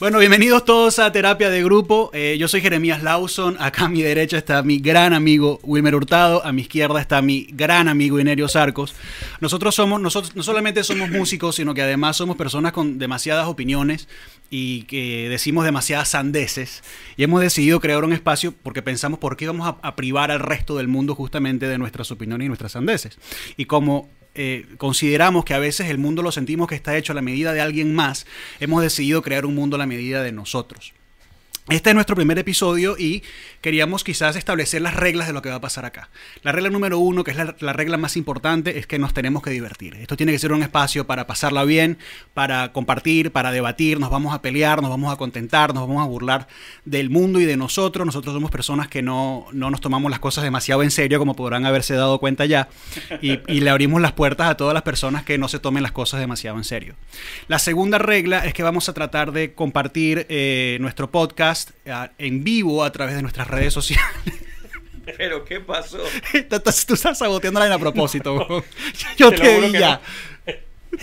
Bueno, bienvenidos todos a Terapia de Grupo. Eh, yo soy Jeremías Lawson. Acá a mi derecha está mi gran amigo Wilmer Hurtado. A mi izquierda está mi gran amigo Inerio Sarcos. Nosotros somos, nosotros no solamente somos músicos, sino que además somos personas con demasiadas opiniones y que decimos demasiadas sandeces. Y hemos decidido crear un espacio porque pensamos por qué vamos a, a privar al resto del mundo justamente de nuestras opiniones y nuestras sandeces. Y como eh, consideramos que a veces el mundo lo sentimos que está hecho a la medida de alguien más, hemos decidido crear un mundo a la medida de nosotros. Este es nuestro primer episodio y queríamos quizás establecer las reglas de lo que va a pasar acá. La regla número uno, que es la, la, regla más importante, es que nos tenemos que divertir. Esto tiene que ser un espacio para pasarla bien, para compartir, para debatir, nos vamos a pelear, nos vamos a contentar, nos vamos a burlar del mundo y de nosotros. Nosotros somos personas que no, no nos tomamos las cosas demasiado en serio, como podrán haberse dado cuenta ya, y, y le abrimos las puertas a todas las personas que no se tomen las cosas demasiado en serio. La segunda regla es que vamos a tratar de compartir eh, nuestro podcast en vivo a través de nuestras redes sociales. ¿Pero qué pasó? Tú estás saboteando a propósito. Yo te, te di ya.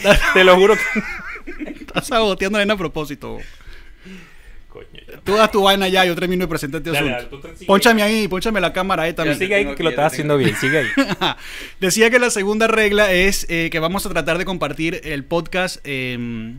No. te lo juro que... Estás saboteando a propósito. Coño, ya. Tú das tu vaina ya, yo termino de presentarte Pónchame ahí, pónchame la cámara ahí Ya también. sigue ahí que lo estás ya haciendo bien, sigue ahí. Decía que la segunda regla es eh, que vamos a tratar de compartir el podcast eh,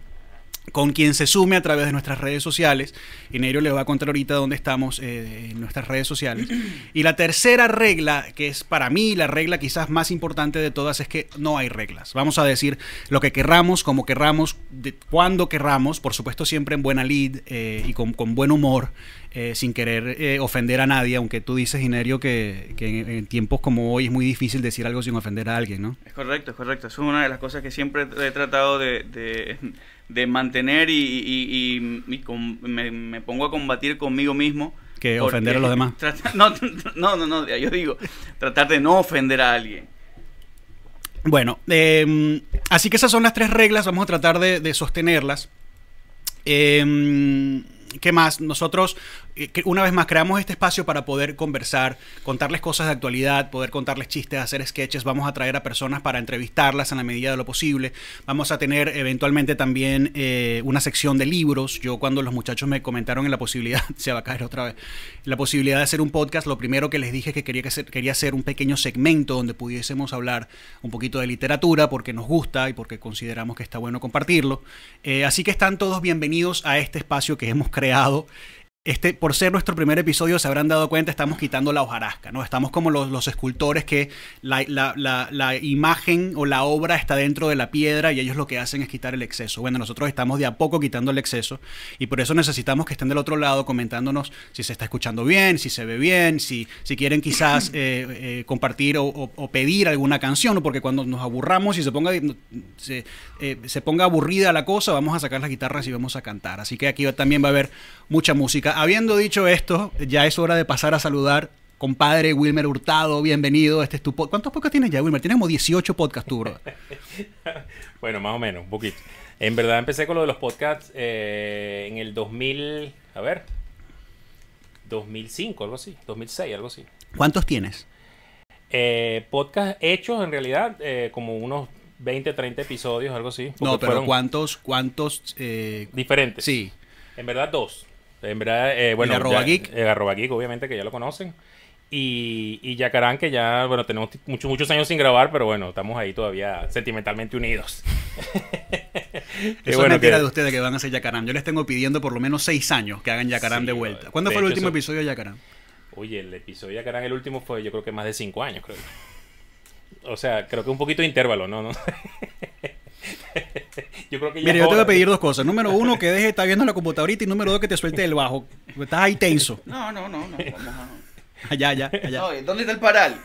con quien se sume a través de nuestras redes sociales. Y Neiro les va a contar ahorita dónde estamos eh, en nuestras redes sociales. Y la tercera regla, que es para mí la regla quizás más importante de todas, es que no hay reglas. Vamos a decir lo que querramos, como querramos, de, cuando querramos, por supuesto siempre en buena lead eh, y con, con buen humor. eh, sin querer eh, ofender a nadie, aunque tú dices, Inerio, que, que en, en tiempos como hoy es muy difícil decir algo sin ofender a alguien, ¿no? Es correcto, es correcto. Eso es una de las cosas que siempre he tratado de, de, de mantener y, y- y- y con- me, me pongo a combatir conmigo mismo. Que ofender a los demás. no, no, no, no, yo digo, tratar de no ofender a alguien. Bueno, eh, así que esas son las tres reglas, vamos a tratar de, de sostenerlas. Eh, ¿Qué más? Nosotros, eh, una vez más, creamos este espacio para poder conversar, contarles cosas de actualidad, poder contarles chistes, hacer sketches. Vamos a traer a personas para entrevistarlas en la medida de lo posible. Vamos a tener eventualmente también eh, una sección de libros. Yo cuando los muchachos me comentaron en la posibilidad, se va a caer otra vez, la posibilidad de hacer un podcast, lo primero que les dije es que quería, que quería hacer un pequeño segmento donde pudiésemos hablar un poquito de literatura porque nos gusta y porque consideramos que está bueno compartirlo. Eh, así que están todos bienvenidos a este espacio que hemos creado creado este, por ser nuestro primer episodio, se habrán dado cuenta, estamos quitando la hojarasca, ¿no? Estamos como los, los escultores que la, la- la- la imagen o la obra está dentro de la piedra y ellos lo que hacen es quitar el exceso. Bueno, nosotros estamos de a poco quitando el exceso y por eso necesitamos que estén del otro lado comentándonos si se está escuchando bien, si se ve bien, si, si quieren quizás eh, eh, compartir o, o- o pedir alguna canción, ¿no? porque cuando nos aburramos y se ponga, se, eh, se ponga aburrida la cosa, vamos a sacar las guitarras y vamos a cantar. Así que aquí también va a haber mucha música. Habiendo dicho esto, ya es hora de pasar a saludar. Compadre Wilmer Hurtado, bienvenido. Este es tu pod- ¿Cuántos podcasts tienes ya, Wilmer? Tienes como 18 podcasts tú, bro. Bueno, más o menos, un poquito. En verdad empecé con lo de los podcasts eh, en el 2000, a ver, 2005, algo así, 2006, algo así. ¿Cuántos tienes? Eh, podcast hechos en realidad eh, como unos 20, 30 episodios, algo así. No, pero ¿cuántos? ¿Cuántos? eh, Diferentes. sí. En verdad dos. En verdad, eh, bueno, ¿El arroba ya- geek? El arroba geek, obviamente, que ya lo conocen. Y, y Yacarán, que ya, bueno, tenemos muchos, muchos años sin grabar, pero bueno, estamos ahí todavía sentimentalmente unidos. Eso es mentira que- de ustedes que van a hacer Yacarán. Yo les tengo pidiendo por lo menos seis años que hagan Yacarán Sí, de vuelta. ¿Cuándo de fue el último eso- episodio de Yacarán? Oye, el episodio de Yacarán, el último fue yo creo que más de cinco años, creo. O sea, creo que un poquito de intervalo, ¿no? no yo creo que es yo te voy a pedir dos cosas. Número uno, que dejes de estar viendo la computadorita. Y número dos, que te suelte el bajo. Estás ahí tenso. No, no, no, no. Vamos a... Allá, allá, allá. No, ¿Dónde está el paral?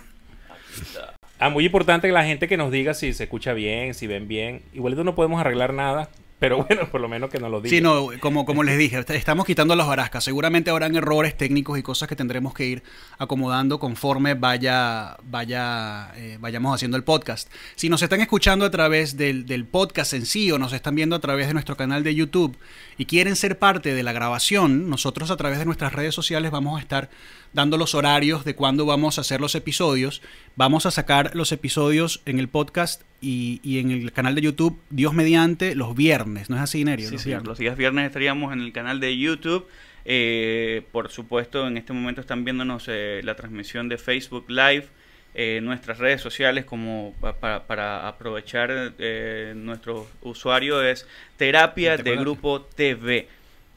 Ah, muy importante que la gente que nos diga si se escucha bien, si ven bien. Igualito no podemos arreglar nada, pero bueno, por lo menos que nos lo digan. Sí, no, como, como les dije, est- estamos quitando las hojarascas. Seguramente habrán errores técnicos y cosas que tendremos que ir acomodando conforme vaya, vaya, eh, vayamos haciendo el podcast. Si nos están escuchando a través del, del podcast en sí o nos están viendo a través de nuestro canal de YouTube y quieren ser parte de la grabación, nosotros a través de nuestras redes sociales vamos a estar dando los horarios de cuándo vamos a hacer los episodios. Vamos a sacar los episodios en el podcast y, y en el canal de YouTube Dios mediante los viernes, ¿no es así, Nerio? Sí, Los sí, viernes. los días viernes estaríamos en el canal de YouTube. Eh, por supuesto, en este momento están viéndonos eh, la transmisión de Facebook Live, eh, nuestras redes sociales como pa- para, para aprovechar eh, nuestro usuario es Terapia de Grupo TV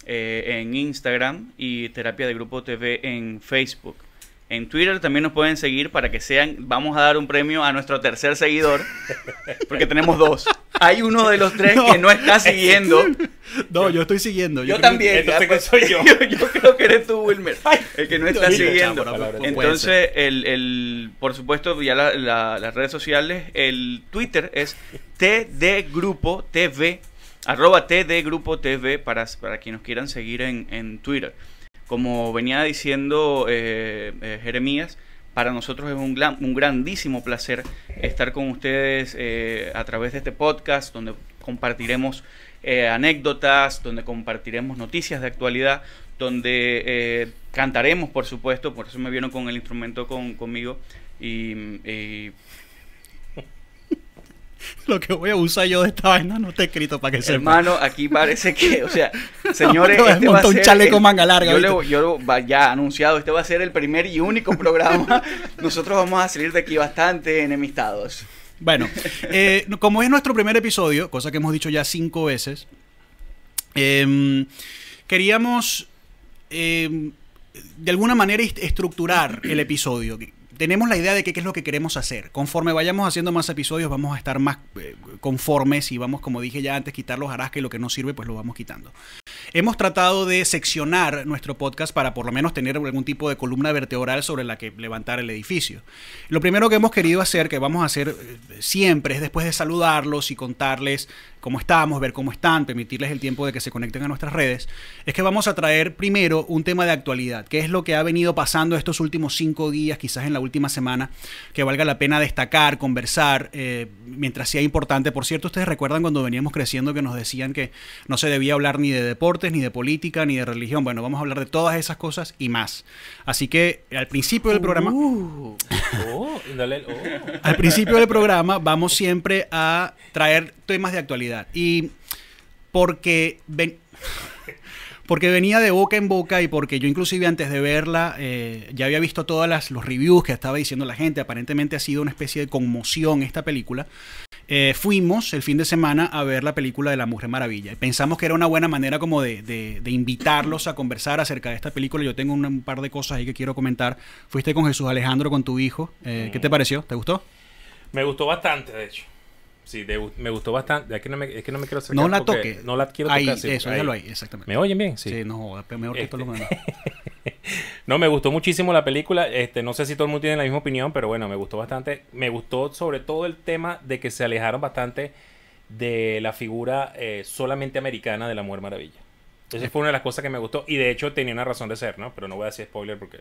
eh, en Instagram y Terapia de Grupo TV en Facebook. En Twitter también nos pueden seguir para que sean, vamos a dar un premio a nuestro tercer seguidor, porque tenemos dos. Hay uno de los tres que no está siguiendo. No, yo estoy siguiendo. Yo, también. entonces, pues, ¿qué soy yo? yo creo que eres tú, Wilmer. El que no está siguiendo. Entonces, el, el, por supuesto, ya la- la- las redes sociales, el Twitter es TD Grupo TV, arroba TD Grupo TV para, para quienes nos quieran seguir en, en Twitter. Como venía diciendo eh, eh, Jeremías, para nosotros es un, gran- un grandísimo placer estar con ustedes eh, a través de este podcast donde compartiremos eh, anécdotas, donde compartiremos noticias de actualidad, donde eh, cantaremos, por supuesto, por eso me vieron con el instrumento con, conmigo. Y Lo que voy a usar yo de esta vaina no está escrito para que sepa. hermano, aquí parece que, o sea, señores, a este va a montar un chaleco el- manga larga, Yo, le- yo ya anunciado, este va a ser el primer y único programa. Nosotros vamos a salir de aquí bastante enemistados. Bueno, eh, como es nuestro primer episodio, cosa que hemos dicho ya cinco veces, em, queríamos em, de alguna manera est- estructurar el episodio. Tenemos la idea de qué es lo que queremos hacer. Conforme vayamos haciendo más episodios, vamos a estar más eh, conformes y vamos, como dije ya antes, quitar los harás que lo que no sirve, pues lo vamos quitando. Hemos tratado de seccionar nuestro podcast para por lo menos tener algún tipo de columna vertebral sobre la que levantar el edificio. Lo primero que hemos querido hacer, que vamos a hacer eh, siempre, es después de saludarlos y contarles cómo estamos, ver cómo están, permitirles el tiempo de que se conecten a nuestras redes, es que vamos a traer primero un tema de actualidad, que es lo que ha venido pasando estos últimos cinco días, quizás en la última semana, que valga la pena destacar, conversar, eh, mientras sea importante. Por cierto, ustedes recuerdan cuando veníamos creciendo que nos decían que no se debía hablar ni de deportes, ni de política, ni de religión. Bueno, vamos a hablar de todas esas cosas y más. Así que al principio del programa... Uh, Oh, dale oh. Al principio del programa vamos siempre a traer temas de actualidad. Y porque, ven- porque venía de boca en boca y porque yo inclusive antes de verla eh, ya había visto todos los reviews que estaba diciendo la gente. Aparentemente ha sido una especie de conmoción esta película. Eh, fuimos el fin de semana a ver la película de La Mujer Maravilla. Y Pensamos que era una buena manera como de, de- de invitarlos a conversar acerca de esta película. Yo tengo un, un par de cosas ahí que quiero comentar. Fuiste con Jesús Alejandro, con tu hijo. Eh, ¿Qué te pareció? ¿Te gustó? Me gustó bastante, de hecho. Sí, de- me gustó bastante. Es que no me, es que no me quiero acercar No la toque. No la quiero ahí, tocar. sí, Eso, ahí. déjalo ahí, exactamente. ¿Me oyen bien? Sí. Sí, no, mejor que todo lo Este- demás. No, me gustó muchísimo la película. Este, no sé si todo el mundo tiene la misma opinión, pero bueno, me gustó bastante. Me gustó sobre todo el tema de que se alejaron bastante de la figura eh, solamente americana de la Mujer Maravilla. Esa fue una de las cosas que me gustó. Y de hecho tenía una razón de ser, ¿no? Pero no voy a decir spoiler porque...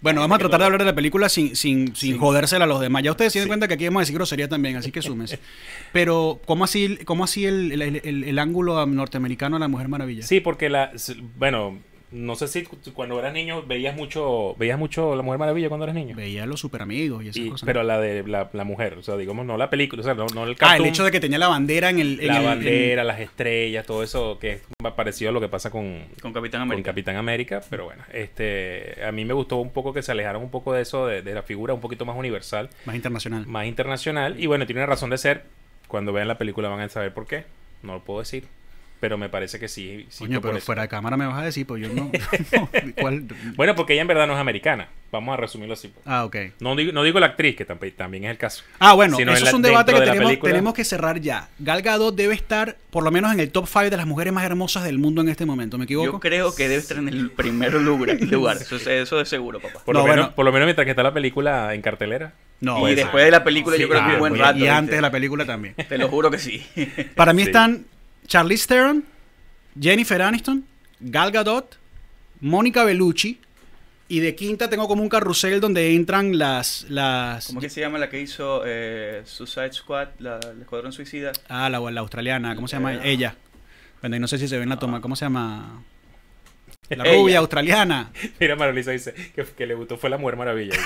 Bueno, vamos a tratar de hablar de la película sin, sin, sin Sí. jodérsela a los demás. Ya ustedes se dan Sí. cuenta que aquí vamos a decir grosería también, así que súmense. Pero, ¿cómo así, cómo así el, el, el- el ángulo norteamericano de la Mujer Maravilla? Sí, porque la... Bueno, no sé si cu- cuando eras niño veías mucho veías mucho La Mujer Maravilla cuando eras niño. Veía a los super amigos y esas Y- cosas. pero la de la, la mujer, o sea, digamos, no la película, o sea, no, no el ah, el cartoon. hecho de que tenía la bandera en el... en la el- en- bandera, las estrellas, todo eso que es parecido a lo que pasa con, con Capitán con América. Capitán América, pero bueno, este a mí me gustó un poco que se alejaron un poco de eso, de, de la figura un poquito más universal, Más internacional. más internacional, y bueno, tiene una razón de ser, cuando vean la película van a saber por qué, no lo puedo decir, pero me parece que sí. sí Coño, pero fuera de cámara me vas a decir, pues yo no... no, ¿cuál? Bueno, porque ella en verdad no es americana, vamos a resumirlo así. pues. Ah, ok. No digo, no digo la actriz, que también es el caso. Ah, bueno, eso es un debate que de tenemos, tenemos que cerrar ya. Gal Gadot debe estar por lo menos en el top 5 de las mujeres más hermosas del mundo en este momento, ¿me equivoco? Yo creo que debe estar en el primer lugar. lugar. Eso, es- eso es seguro, papá. Por, No, lo menos, por lo menos mientras que está la película en cartelera. No, y puede después de la película yo creo que ah, un buen rato. y ¿viste? antes de la película también. Te lo juro que sí. Para mí Sí. están Charlize Theron, Jennifer Aniston, Gal Gadot, Mónica Bellucci y de quinta tengo como un carrusel donde entran las las ¿Cómo que se llama la que hizo eh, Suicide Squad, la, el Escuadrón Suicida? ah la, la australiana, ¿cómo se llama? Eh, Ella. Bueno, y no sé si se ve en la toma, ¿cómo se llama? La Ella. rubia australiana. Mira, Marolisa dice que, que le gustó fue la Mujer Maravilla.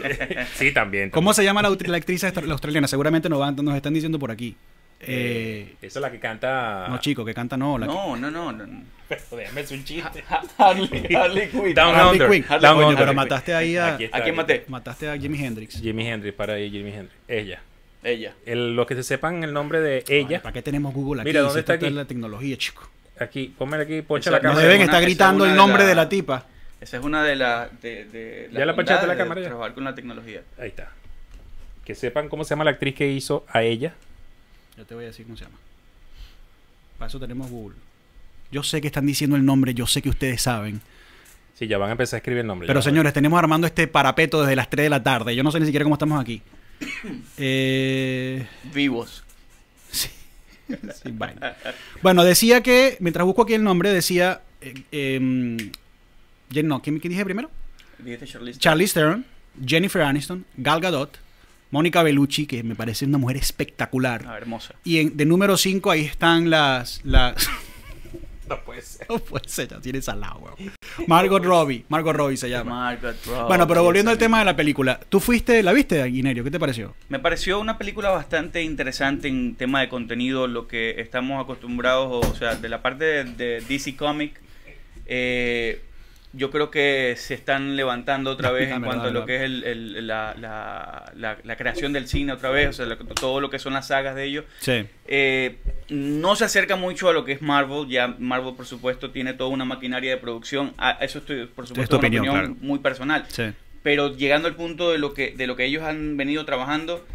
sí, también. ¿Cómo se llama la, actriz la australiana? Seguramente nos, van- nos están diciendo por aquí. Eh, Eh, esa es la que canta. no, chico, que canta no. La que- No, no, no. no. Pero déjame hacer un chiste. Harley, Harley Quinn. Down Harley Under. Quinn. Pero mataste ahí a, está, ¿A quién maté? mataste a Jimi Hendrix. Jimi Hendrix, para ahí, Jimi Hendrix. Ella. Ella. El, los que se sepan el nombre de ella. ¿Para qué tenemos Google aquí? Mira, ¿dónde Si está aquí? la tecnología, chico. Aquí, ponme aquí, poncha la no cámara. deben una- estar es gritando el de nombre la- de la tipa. Esa es una de las de, de ¿Ya la bondades pachaste la de cámara ya? trabajar con la tecnología. Ahí está. Que sepan cómo se llama la actriz que hizo a ella. Yo te voy a decir cómo se llama. Para eso tenemos Google. Yo sé que están diciendo el nombre, yo sé que ustedes saben. Sí, ya van a empezar a escribir el nombre. Pero ya. señores, tenemos armando este parapeto desde las 3 de la tarde. Yo no sé ni siquiera cómo estamos aquí. Eh, Vivos. sí, sí. Bueno, decía que, mientras busco aquí el nombre, decía... eh, em, no, ¿quién, quién dije primero? Charlize Theron, Jennifer Aniston, Gal Gadot, Mónica Bellucci, que me parece una mujer espectacular. Ah, hermosa. Y en, de número 5 ahí están las... las No puede ser. no puede ser, ya tienes al lado, weón. Margot Robbie. Margot Robbie se llama. Margot Robbie, Bueno, pero volviendo al tema de la película. ¿Tú fuiste, la viste, Guinerio? ¿Qué te pareció? Me pareció una película bastante interesante en tema de contenido, lo que estamos acostumbrados, o sea, de la parte de, de DC Comic, eh, yo creo que se están levantando otra vez en cuanto a lo que es el- el- la, la- la- la creación del cine otra vez, o sea, lo- todo lo que son las sagas de ellos. Sí. Eh, no se acerca mucho a lo que es Marvel. Ya Marvel, por supuesto, tiene toda una maquinaria de producción. Ah, eso estoy, por supuesto, tu una opinión, opinión claro. muy personal. Sí. Pero llegando al punto de lo que de lo que ellos han venido trabajando,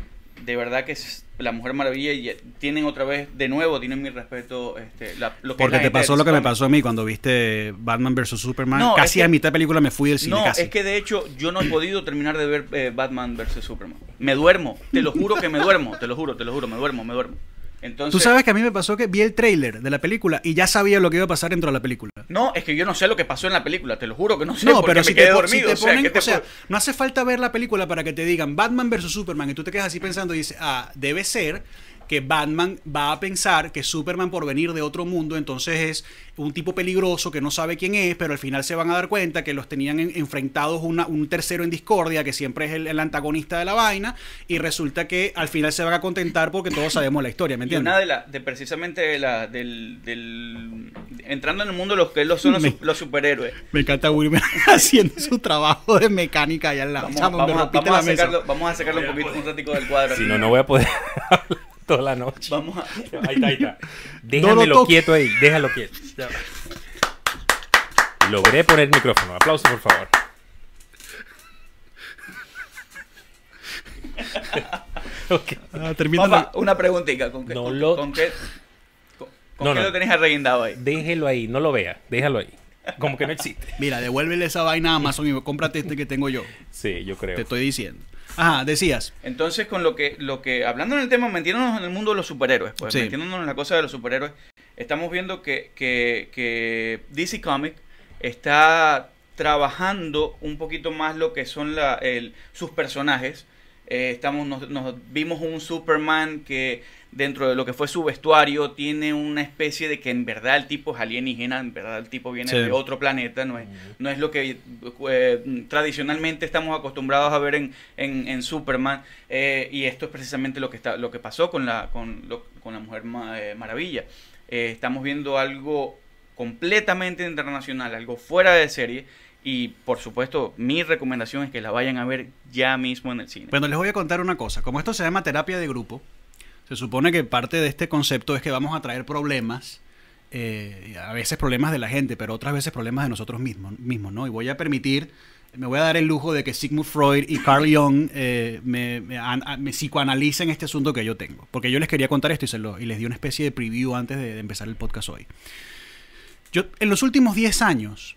de verdad que es la Mujer Maravilla y tienen otra vez, de nuevo, tienen mi respeto. Este, la- lo que Porque te pasó lo que me pasó a mí cuando viste Batman vs. Superman. No, casi es que- a mitad de película me fui del cine. No, casi. es que de hecho yo no he podido terminar de ver eh, Batman vs Superman. Me duermo, te lo juro que me duermo, te lo juro, te lo juro, me duermo, me duermo. Entonces, Tú sabes que a mí me pasó que vi el tráiler de la película y ya sabía lo que iba a pasar dentro de la película. No, es que yo no sé lo que pasó en la película, te lo juro que no sé. No, porque pero me si quedé te, dormido. si te o sea, ponen, ¿qué te o sea, no hace falta ver la película para que te digan Batman vs Superman y tú te quedas así pensando y dices, ah, debe ser que Batman va a pensar que Superman por venir de otro mundo entonces es un tipo peligroso que no sabe quién es, pero al final se van a dar cuenta que los tenían en- enfrentados una- un tercero en discordia que siempre es el, el antagonista de la vaina y resulta que al final se van a contentar porque todos sabemos la historia, ¿me Y entiendes? una de la, de precisamente de la, del, del- entrando en el mundo de los que los- son los, Me- su- los superhéroes. Me encanta Wilmer haciendo su trabajo de mecánica allá al lado. Vamos, Chamo, vamos vamos a sacarlo, vamos a sacarlo un poquito, un ratico del cuadro. Si no, no voy a poder hablar toda la noche. Vamos a, Ahí está, ahí está. No Déjamelo lo toques. quieto ahí, déjalo quieto. Ya. Logré poner el micrófono. Aplauso, por favor. Ok. Ah, termina Papá, una preguntita. ¿Con qué, No con, lo- con qué, con- con No, qué no. lo tenés arreguindado ahí? Déjelo ahí, no lo vea, déjalo ahí. Como que no existe. Mira, devuélvele esa vaina a Amazon y cómprate este que tengo yo. Sí, yo creo. Te estoy diciendo. Ajá, decías. Entonces, con lo que, lo que, hablando en el tema, metiéndonos en el mundo de los superhéroes, pues, Sí. metiéndonos en la cosa de los superhéroes, estamos viendo que, que, que DC Comic está trabajando un poquito más lo que son la, el, sus personajes. Eh, estamos, nos, nos vimos un Superman que dentro de lo que fue su vestuario tiene una especie de que en verdad el tipo es alienígena, en verdad el tipo viene Sí. de otro planeta, no es, no es lo que eh, tradicionalmente estamos acostumbrados a ver en, en, en Superman eh, y esto es precisamente lo que está lo que pasó con la con, lo- con la Mujer Ma- eh, Maravilla. Eh, estamos viendo algo completamente internacional, algo fuera de serie y por supuesto mi recomendación es que la vayan a ver ya mismo en el cine. Bueno, les voy a contar una cosa. Como esto se llama terapia de grupo, se supone que parte de este concepto es que vamos a traer problemas, eh, a veces problemas de la gente, pero otras veces problemas de nosotros mismos, mismos ¿no? Y voy a permitir, me voy a dar el lujo de que Sigmund Freud y Carl Jung eh, me, me, a- psicoanalicen este asunto que yo tengo. Porque yo les quería contar esto y, se y les di una especie de preview antes de empezar el podcast hoy. Yo, en los últimos 10 años,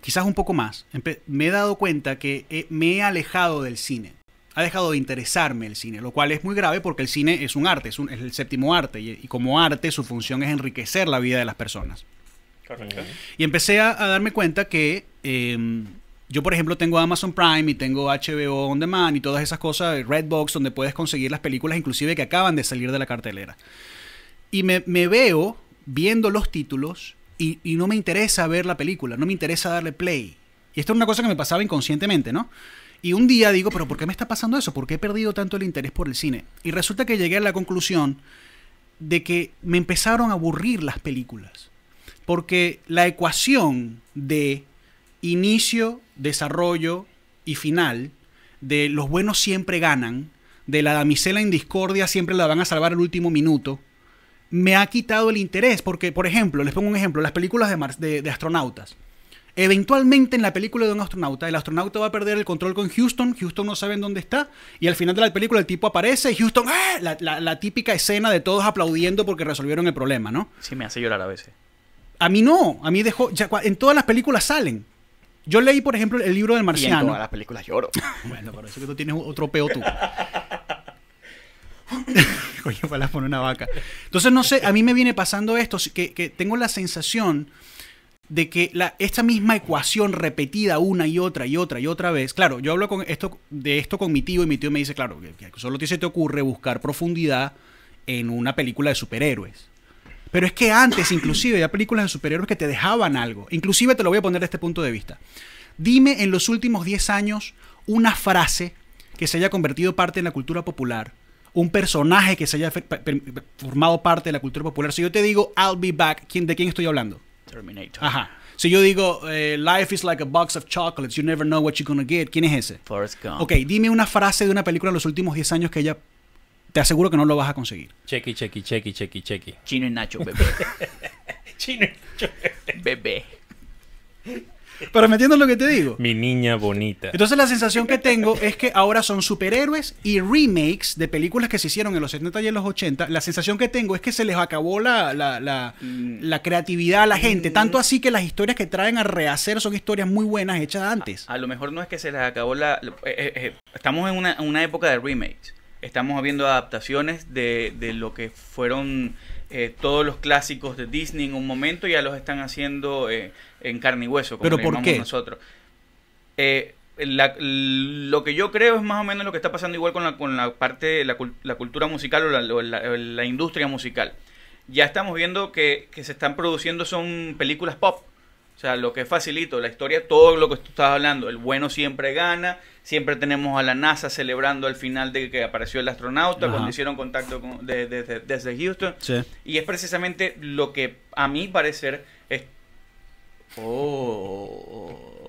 quizás un poco más, me he dado cuenta que he- me he alejado del cine. Ha dejado de interesarme el cine, lo cual es muy grave porque el cine es un arte, es, un- es el séptimo arte y, y como arte su función es enriquecer la vida de las personas. Y empecé a, a darme cuenta que eh, yo, por ejemplo, tengo Amazon Prime y tengo HBO On Demand y todas esas cosas, Redbox, donde puedes conseguir las películas inclusive que acaban de salir de la cartelera. Y me, me veo viendo los títulos y, y no me interesa ver la película, no me interesa darle play. Y esto es una cosa que me pasaba inconscientemente, ¿no? Y un día digo, pero ¿por qué me está pasando eso? ¿Por qué he perdido tanto el interés por el cine? Y resulta que llegué a la conclusión de que me empezaron a aburrir las películas. Porque la ecuación de inicio, desarrollo y final, de los buenos siempre ganan, de la damisela en discordia siempre la van a salvar el último minuto, me ha quitado el interés. Porque, por ejemplo, les pongo un ejemplo, las películas de, Mars- de- de astronautas. Eventualmente en la película de un astronauta, el astronauta va a perder el control con Houston, Houston no sabe en dónde está, y al final de la película el tipo aparece y Houston, ¡ah! la, la- la típica escena de todos aplaudiendo porque resolvieron el problema, ¿no? Sí, me hace llorar a veces. A mí no, a mí dejó, ya en todas las películas salen. Yo leí, por ejemplo, el libro del Y en marciano. todas las películas lloro. Bueno, por eso que tú tienes otro peo tú. Coño, para poner una vaca. Entonces, no sé, a mí me viene pasando esto, que, tengo la sensación de que esta misma ecuación repetida una y otra y otra y otra vez, claro, yo hablo con esto, de esto con mi tío y mi tío me dice, claro, solo te se te ocurre buscar profundidad en una película de superhéroes. Pero es que antes, inclusive, había películas de superhéroes que te dejaban algo. Inclusive te lo voy a poner de este punto de vista. Dime en los últimos 10 años una frase que se haya convertido parte en la cultura popular. Un personaje que se haya formado parte de la cultura popular. Si yo te digo, I'll be back, ¿quién, ¿de quién estoy hablando? Terminator. Ajá. Si yo digo, eh, life is like a box of chocolates, you never know what you're gonna get, ¿quién es ese? Forrest Gump. Ok, dime una frase de una película de los últimos 10 años que ella... Te aseguro que no lo vas a conseguir. Chequi, chequi, chequi, chequi, chequi. Chino y Nacho, bebé. Chino. bebé. Pero me entiendes lo que te digo. Mi niña bonita. Entonces la sensación que tengo es que ahora son superhéroes y remakes de películas que se hicieron en los 70 y en los 80. La sensación que tengo es que se les acabó la, la, la- Mm. la creatividad a la gente. Tanto así que las historias que traen a rehacer son historias muy buenas hechas antes. A lo mejor no es que se les acabó la... la- eh, eh, eh, estamos en una, una época de remakes. Estamos viendo adaptaciones de, de lo que fueron eh, todos los clásicos de Disney en un momento. Ya los están haciendo eh, en carne y hueso, como ¿Pero le por llamamos qué? nosotros. Eh, la- lo que yo creo es más o menos lo que está pasando igual con la, con la parte de la, la cultura musical o la, o la- o la industria musical. Ya estamos viendo que, que se están produciendo son películas pop. O sea, lo que es facilito, la historia, todo lo que tú estabas hablando, el bueno siempre gana, siempre tenemos a la NASA celebrando al final de que apareció el astronauta, Ajá. cuando hicieron contacto con- de- de- de- desde Houston. Sí. Y es precisamente lo que a mi parecer es... Oh.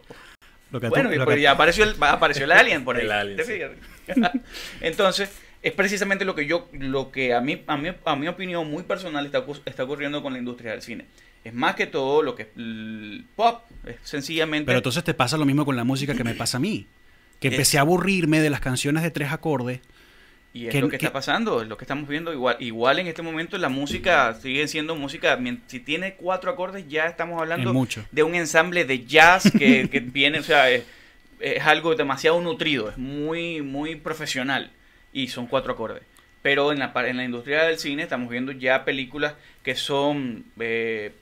Lo que Bueno, tú- y lo pues que- ya apareció el, apareció el alien por ahí. El alien, ¿Te sí. fijas? Entonces, es precisamente lo que yo, lo que a mí, a mí, a mi opinión muy personal está, está ocurriendo con la industria del cine. Es más que todo lo que es pop, es sencillamente. Pero entonces te pasa lo mismo con la música que me pasa a mí. Que Es- empecé a aburrirme de las canciones de tres acordes. y es que- lo que, que- está pasando, es lo que estamos viendo. Igual, igual en este momento la música sigue siendo música. Si tiene cuatro acordes, ya estamos hablando Es mucho. de un ensamble de jazz que, que viene, o sea, es, es algo demasiado nutrido, es muy, muy profesional y son cuatro acordes. Pero en la, en la industria del cine estamos viendo ya películas que son, eh,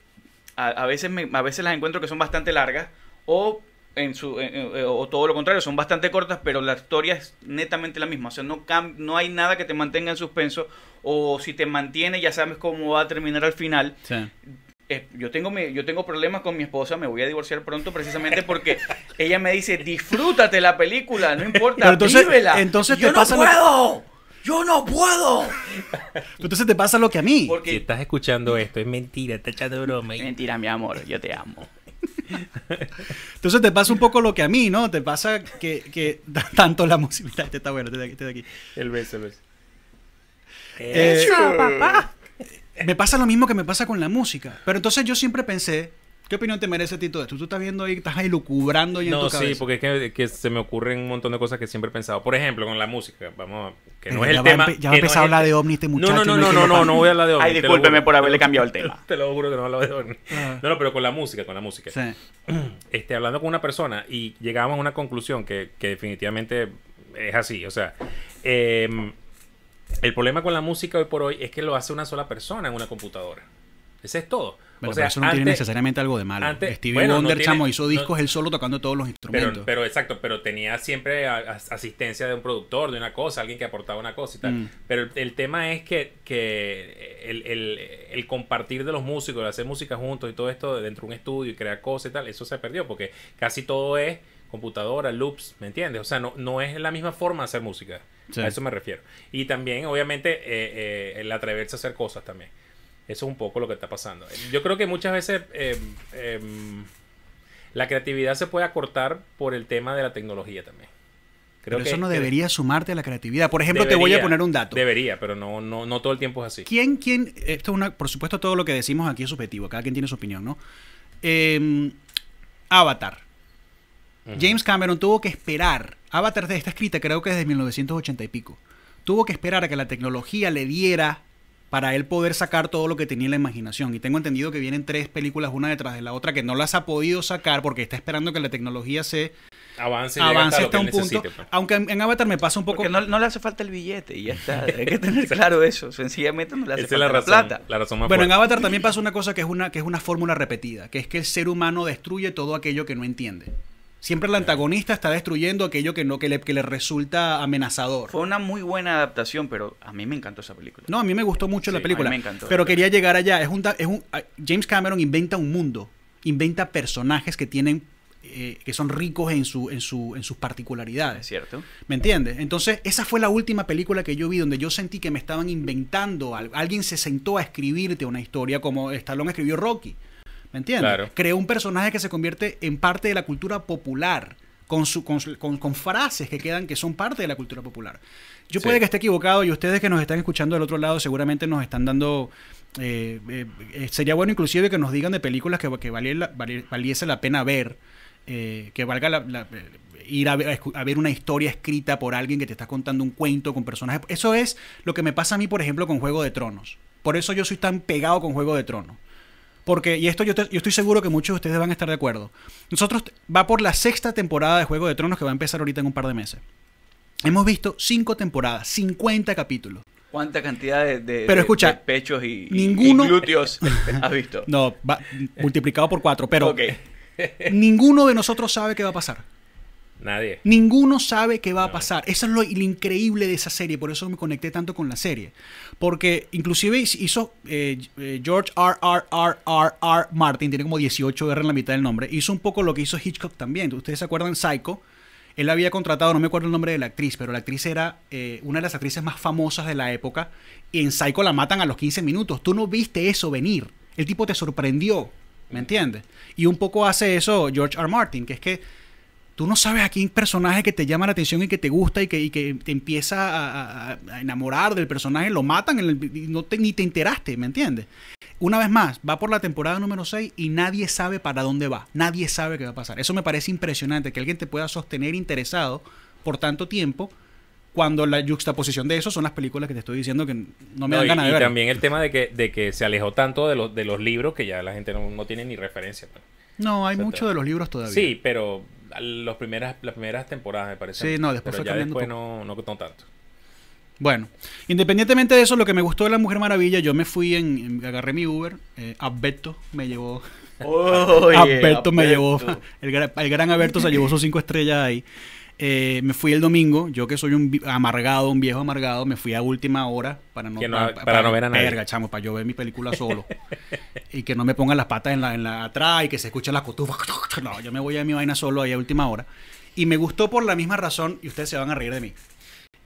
a, a veces me- a veces las encuentro que son bastante largas o en su eh, eh, o todo lo contrario, son bastante cortas, pero la historia es netamente la misma, o sea, no cam- no hay nada que te mantenga en suspenso o si te mantiene ya sabes cómo va a terminar al final Sí. eh, yo tengo mi- yo tengo problemas con mi esposa, me voy a divorciar pronto precisamente porque ella me dice, disfrútate la película, no importa, Pero entonces- vívela". entonces Y yo te no pasa lo- puedo, yo no puedo. Entonces te pasa lo que a mí. Si Porque estás escuchando esto, es mentira, está echando broma. mentira, mi amor, yo te amo. Entonces te pasa un poco lo que a mí, ¿no? Te pasa que, que tanto la música... Este está bueno, este de aquí. este de aquí. El beso, el beso. Eh, Eso, papá. Me pasa lo mismo que me pasa con la música. Pero entonces yo siempre pensé, ¿qué opinión te merece a ti todo esto? Tú estás viendo ahí, estás ahí lucubrando ahí en No, tu sí, cabeza. porque es que, que se me ocurren un montón de cosas que siempre he pensado. Por ejemplo, con la música, vamos, a- que no Pero es ya el tema. ya va a no empezar a hablar el de te- ovni este muchacho, No, no, no no, no, no, no voy a hablar de ovni. Ay, discúlpeme por haberle cambiado el tema. Te lo juro que no hablo de ovni. Ah. No, no, pero con la música, con la música. Sí. este, hablando con una persona y llegábamos a una conclusión que, que definitivamente es así. O sea, em, el problema con la música hoy por hoy es que lo hace una sola persona en una computadora. Ese es todo. Bueno, o sea, pero eso no tiene necesariamente algo de malo. antes- Stevie bueno, no Wonder, tiene- chamo, hizo no- discos él solo tocando todos los instrumentos. Pero, pero exacto, pero tenía siempre a- a- asistencia de un productor, de una cosa, alguien que aportaba una cosa y tal. Mm. Pero el, el tema es que, que el, el- el compartir de los músicos, de hacer música juntos y todo esto dentro de un estudio y crear cosas y tal, eso se perdió porque casi todo es computadora, loops, ¿me entiendes? O sea, no, no es la misma forma de hacer música. Sí. A eso me refiero. Y también, obviamente, eh, eh, el atreverse a hacer cosas también. Eso es un poco lo que está pasando. Yo creo que muchas veces eh, em, la creatividad se puede acortar por el tema de la tecnología también. Creo pero que eso no debería sumarte a la creatividad. Por ejemplo, te voy a poner un dato. Debería, pero no, no, no todo el tiempo es así. ¿Quién, quién, esto es una, por supuesto todo lo que decimos aquí es subjetivo, cada quien tiene su opinión, ¿no? Eh, Avatar. James Cameron tuvo que esperar, Avatar está escrita creo que desde 1980 y pico, tuvo que esperar a que la tecnología le diera para él poder sacar todo lo que tenía en la imaginación. Y tengo entendido que vienen tres películas una detrás de la otra que no las ha podido sacar porque está esperando que la tecnología se Avance, avance hasta un punto. necesite, pues. Aunque en, en Avatar me pasa un poco... Porque no, no le hace falta el billete y ya está. Hay que tener claro eso. Sencillamente no le hace Esa falta la la, plata. la razón más Bueno, en. Avatar también pasa una cosa que es una, que es una fórmula repetida, que es que el ser humano destruye todo aquello que no entiende. Siempre el antagonista está destruyendo aquello que no que le, que le resulta amenazador. Fue una muy buena adaptación, pero a mí me encantó esa película. No, a mí me gustó mucho Sí, la película. a mí me encantó. Pero quería llegar allá. Es un, es un, James Cameron inventa un mundo, inventa personajes que tienen eh, que son ricos en su en su en sus ¿Es particularidades. cierto? ¿Me entiendes? Entonces, esa fue la última película que yo vi donde yo sentí que me estaban inventando algo. Alguien se sentó a escribirte una historia como Stallone escribió Rocky. ¿Me entiendes? Claro. Creó un personaje que se convierte en parte de la cultura popular. Con, su, con, su- con- con frases que quedan que son parte de la cultura popular. Yo Sí. puede que esté equivocado y ustedes que nos están escuchando del otro lado seguramente nos están dando... eh, eh, eh, sería bueno inclusive que nos digan de películas que, que valiera la- vali- valiese la pena ver, eh, que valga la, la- ir a ver, a ver una historia escrita por alguien que te está contando un cuento con personajes. Eso es lo que me pasa a mí, por ejemplo, con Juego de Tronos. Por eso yo soy tan pegado con Juego de Tronos. Porque, y esto yo, te- yo estoy seguro que muchos de ustedes van a estar de acuerdo. Nosotros va por la sexta temporada de Juego de Tronos que va a empezar ahorita en un par de meses. Hemos visto cinco temporadas, 50 capítulos. ¿Cuánta cantidad de, de- Pero escucha, de pechos y, y- ninguno- y glúteos has visto? No, va- multiplicado por cuatro, pero ninguno de nosotros sabe qué va a pasar. Nadie. Ninguno sabe qué va a pasar. Eso es lo, lo increíble de esa serie. Por eso me conecté tanto con la serie. Porque inclusive hizo eh, eh, George R. R. R. R. R. Martin, tiene como 18 R en la mitad del nombre. Hizo un poco lo que hizo Hitchcock también. Ustedes se acuerdan Psycho. Él había contratado, no me acuerdo el nombre de la actriz, pero la actriz era eh, una de las actrices más famosas de la época. Y en Psycho la matan a los 15 minutos. Tú no viste eso venir. El tipo te sorprendió. ¿Me entiendes? Y un poco hace eso George. R. Martin, que es que tú no sabes a quién personaje que te llama la atención y que te gusta y que, y que te empieza a, enamorar del personaje, lo matan en el- y no te, ni te enteraste, ¿me entiendes? Una vez más, va por la temporada número 6 y nadie sabe para dónde va, nadie sabe qué va a pasar. Eso me parece impresionante, que alguien te pueda sostener interesado por tanto tiempo cuando la juxtaposición de eso son las películas que te estoy diciendo que no me No, dan y, ganas de y ver. también el tema de que, de que se alejó tanto de los, de los libros que ya la gente no, no tiene ni referencia. pues. No, hay Exacto. mucho de los libros todavía. Sí, pero los primeras, las primeras temporadas me parece. Sí, no, después pero fue ya cambiando después no, no, no tanto. Bueno, independientemente de eso, lo que me gustó de La Mujer Maravilla, yo me fui en, en- agarré mi Uber, eh, Alberto me llevó, Oye, Alberto me llevó, el, gran- el gran Alberto se llevó sus cinco estrellas ahí. Eh, me fui el domingo, yo que soy un amargado, un viejo amargado, me fui a última hora para no, Que no- para no ver a nadie. Verga, chamo, para yo ver mi película solo. y que no me pongan las patas en la, en la atrás y que se escuchen las cotufas. No, yo me voy a mi vaina solo ahí a última hora. Y me gustó por la misma razón, y ustedes se van a reír de mí.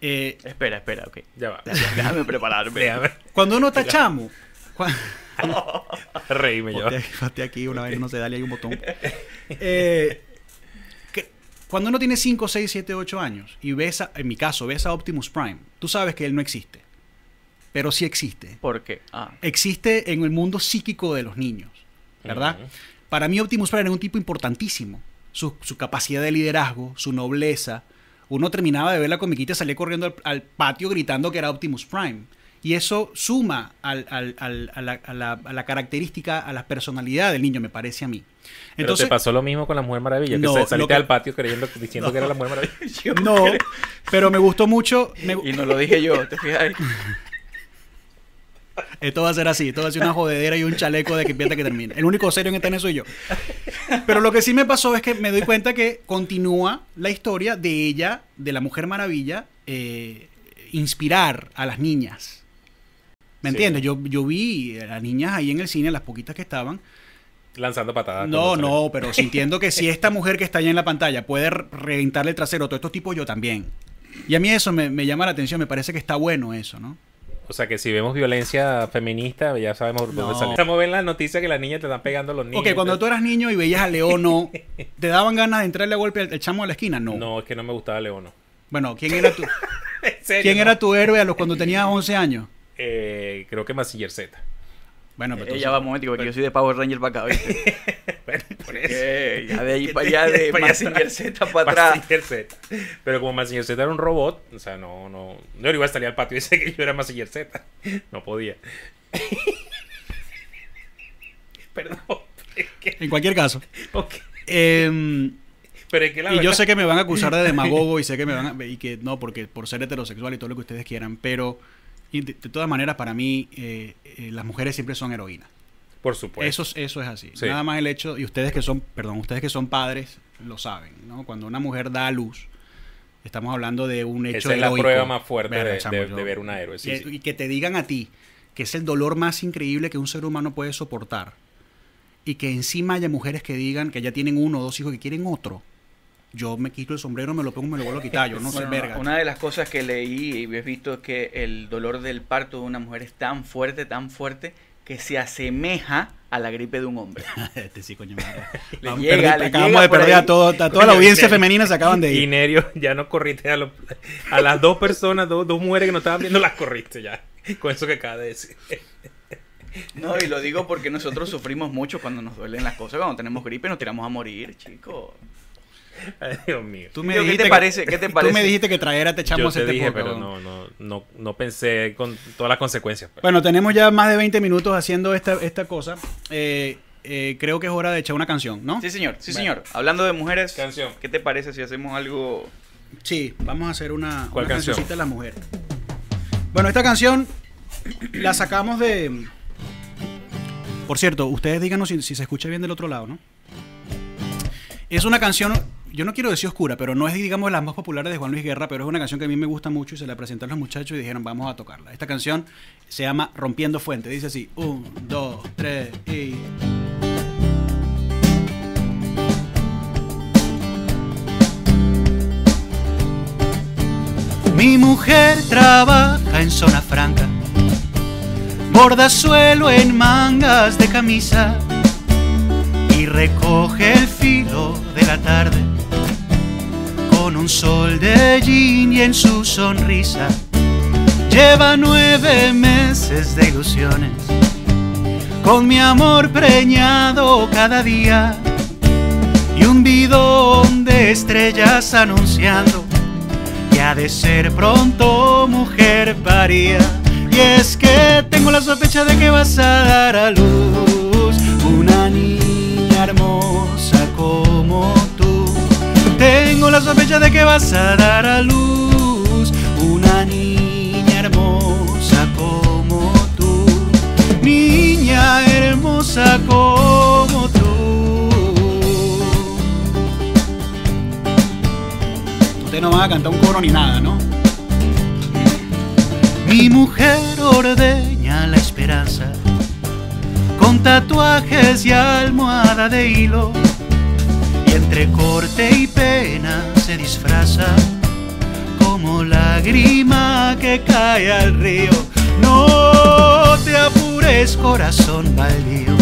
Eh, Espera, espera, ok. Ya va. Déjame prepararme. Déjame cuando uno está chamo, reírme yo. Boté aquí una vez, no sé, dale ahí un botón. Eh, cuando uno tiene 5, 6, 7, 8 años y ves, a- en mi caso, ves a Optimus Prime, tú sabes que él no existe. Pero sí existe. ¿Por qué? Ah, Existe en el mundo psíquico de los niños, ¿verdad? Para mí Optimus Prime era un tipo importantísimo. Su, su capacidad de liderazgo, su nobleza. Uno terminaba de ver la comiquita y salía corriendo al, al patio gritando que era Optimus Prime. Y eso suma al- al- al- a, la, a la- a la característica, a la personalidad del niño, me parece a mí. Pero Entonces, te pasó lo mismo con la Mujer Maravilla, que No, lo saliste que- al patio creyendo, diciendo que era la Mujer Maravilla. yo no, pero me gustó mucho. me- Y no lo dije yo, ¿te fijas? Esto va a ser así, esto va a ser una jodedera y un chaleco de que empieza que termine. El único serio en este soy yo. Pero lo que sí me pasó es que me doy cuenta que continúa la historia de ella, de la Mujer Maravilla, eh, inspirar a las niñas. ¿Me Sí. entiendes? Yo, yo vi a las niñas ahí en el cine, las poquitas que estaban. Lanzando patadas. No, no, pero sintiendo que si esta mujer que está allá en la pantalla puede re- reventarle el trasero a todos estos tipos, yo también. Y a mí eso me, me llama la atención, me parece que está bueno eso, ¿no? O sea que si vemos violencia feminista, ya sabemos por No. dónde sale. Estamos viendo las noticias que las niñas te están pegando a los niños. Ok, cuando tú eras niño y veías a Leono, ¿te daban ganas de entrarle a golpe al, chamo de la esquina? No. No, es que no me gustaba Leono. Bueno, ¿quién era tu, ¿En serio? ¿quién no? era tu héroe a los cuando tenías 11 años? Eh, creo que Massinger Z. Bueno, pero Eh, ya va, un momentico, porque yo soy de Power Ranger para acá, ¿viste? Bueno, por eso. Eh, ya de ahí para allá, de atrás. Z para atrás. Mazinger Z. Pero como Mazinger Z era un robot, o sea, no, no. No iba a salir al patio y decir que yo era Mazinger Z. No podía. Perdón. es que- en cualquier caso. ok. em, Pero es que la y yo sé que me van a acusar de demagogo y sé que me van a, y que no, porque por ser heterosexual y todo lo que ustedes quieran, pero y de, de todas maneras para mí eh, eh, las mujeres siempre son heroínas. Por supuesto. Eso, es- eso es así. Sí. Nada más el hecho, y ustedes que son, perdón, ustedes que son padres lo saben, ¿no? Cuando una mujer da a luz, estamos hablando de un hecho Esa es la prueba más fuerte de, chamo, de- yo- de ver una héroe. Sí, y, sí. y que te digan a ti que es el dolor más increíble que un ser humano puede soportar. Y que encima haya mujeres que digan que ya tienen uno o dos hijos que quieren otro. Yo me quito el sombrero, me lo pongo y me lo vuelvo a quitar. Yo no Bueno, verga. Una de las cosas que leí y he visto es que el dolor del parto de una mujer es tan fuerte, tan fuerte, que se asemeja a la gripe de un hombre. Este sí, coño. madre. Le Vamos, llega, perdí- le acabamos llega de perder ahí. a, todo, a toda Coño, la audiencia femenina, se acaban de Y ir. Nerio, ya no corriste a las dos personas, dos, dos mujeres que nos estaban viendo, las corriste ya. Con eso que acaba de decir. No, y lo digo porque nosotros sufrimos mucho cuando nos duelen las cosas, cuando tenemos gripe nos tiramos a morir, chicos. Ay, Dios mío. Tú me Digo, ¿qué dijiste te que- parece? ¿Qué te Tú parece? me dijiste que traer a te Yo echamos te este dije, pero no, no, no, no pensé con todas las consecuencias. pues. Bueno, tenemos ya más de 20 minutos haciendo esta, esta cosa. Eh, eh, creo que es hora de echar una canción, ¿no? Sí, señor, sí, Bueno. señor. Hablando de mujeres, Canción. ¿qué te parece si hacemos algo? Sí, vamos a hacer una, ¿Cuál una canción? cancioncita de las mujeres. Bueno, esta canción la sacamos de... Por cierto, ustedes díganos si, si se escucha bien del otro lado, ¿no? Es una canción, yo no quiero decir oscura, pero no es, digamos, las más populares de Juan Luis Guerra, pero es una canción que a mí me gusta mucho y se la presenté a los muchachos y dijeron, vamos a tocarla. Esta canción se llama Rompiendo Fuente. Dice así, un, dos, tres y... Mi mujer trabaja en zona franca, borda suelo en mangas de camisa y recoge el filo de la tarde con un sol de jean y en su sonrisa. Lleva nueve meses de ilusiones, con mi amor preñado cada día y un bidón de estrellas anunciando que ha de ser pronto mujer paría. Y es que tengo la sospecha de que vas a dar a luz una niña hermosa como tú. Tengo la sospecha de que vas a dar a luz una niña hermosa como tú. Niña hermosa como tú. Ustedes no van a cantar un coro ni nada, ¿no? Mi mujer ordeña la esperanza con tatuajes y almohada de hilo entre corte y pena se disfraza como lágrima que cae al río. No te apures, corazón baldío.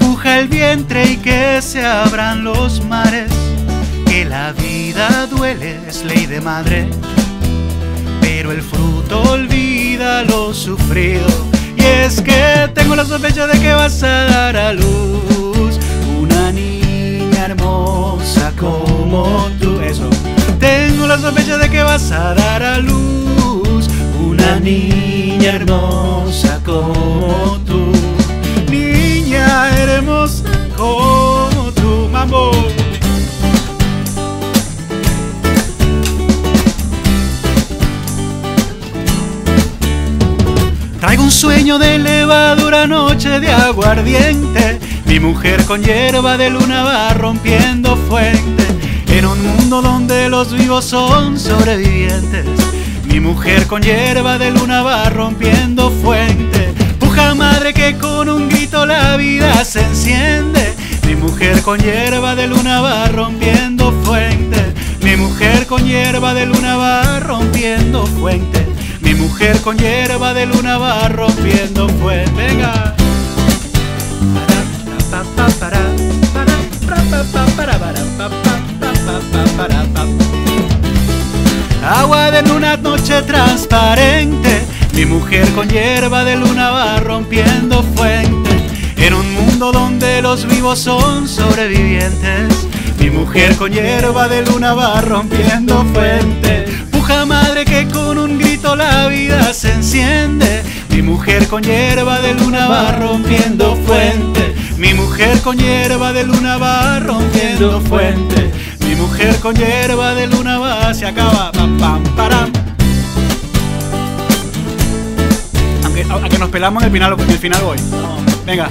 Puja el vientre y que se abran los mares. Que la vida duele, es ley de madre. Pero el fruto olvida lo sufrido. Y es que tengo la sospecha de que vas a dar a luz una niña hermosa como tú. Eso. Tengo la sospecha de que vas a dar a luz una niña hermosa como tú. Niña hermosa como tú, mambo. Traigo un sueño de levadura, noche de aguardiente. Mi mujer con hierba de luna va rompiendo fuente. En un mundo donde los vivos son sobrevivientes. Mi mujer con hierba de luna va rompiendo fuente. Puja madre que con un grito la vida se enciende. Mi mujer con hierba de luna va rompiendo fuente. Mi mujer con hierba de luna va rompiendo fuente. Mi mujer con hierba de luna va rompiendo fuente. Agua de luna, noche transparente. Mi mujer con hierba de luna va rompiendo fuente. En un mundo donde los vivos son sobrevivientes. Mi mujer con hierba de luna va rompiendo fuente. Puja madre que con un grito la vida se enciende. Mi mujer con hierba de luna va rompiendo fuente. Mi mujer con hierba de luna va rompiendo fuente. Mi mujer con hierba de luna va, se acaba. Pam, pam, param. Aunque, a, a que nos pelamos en el final, en el final voy. Venga.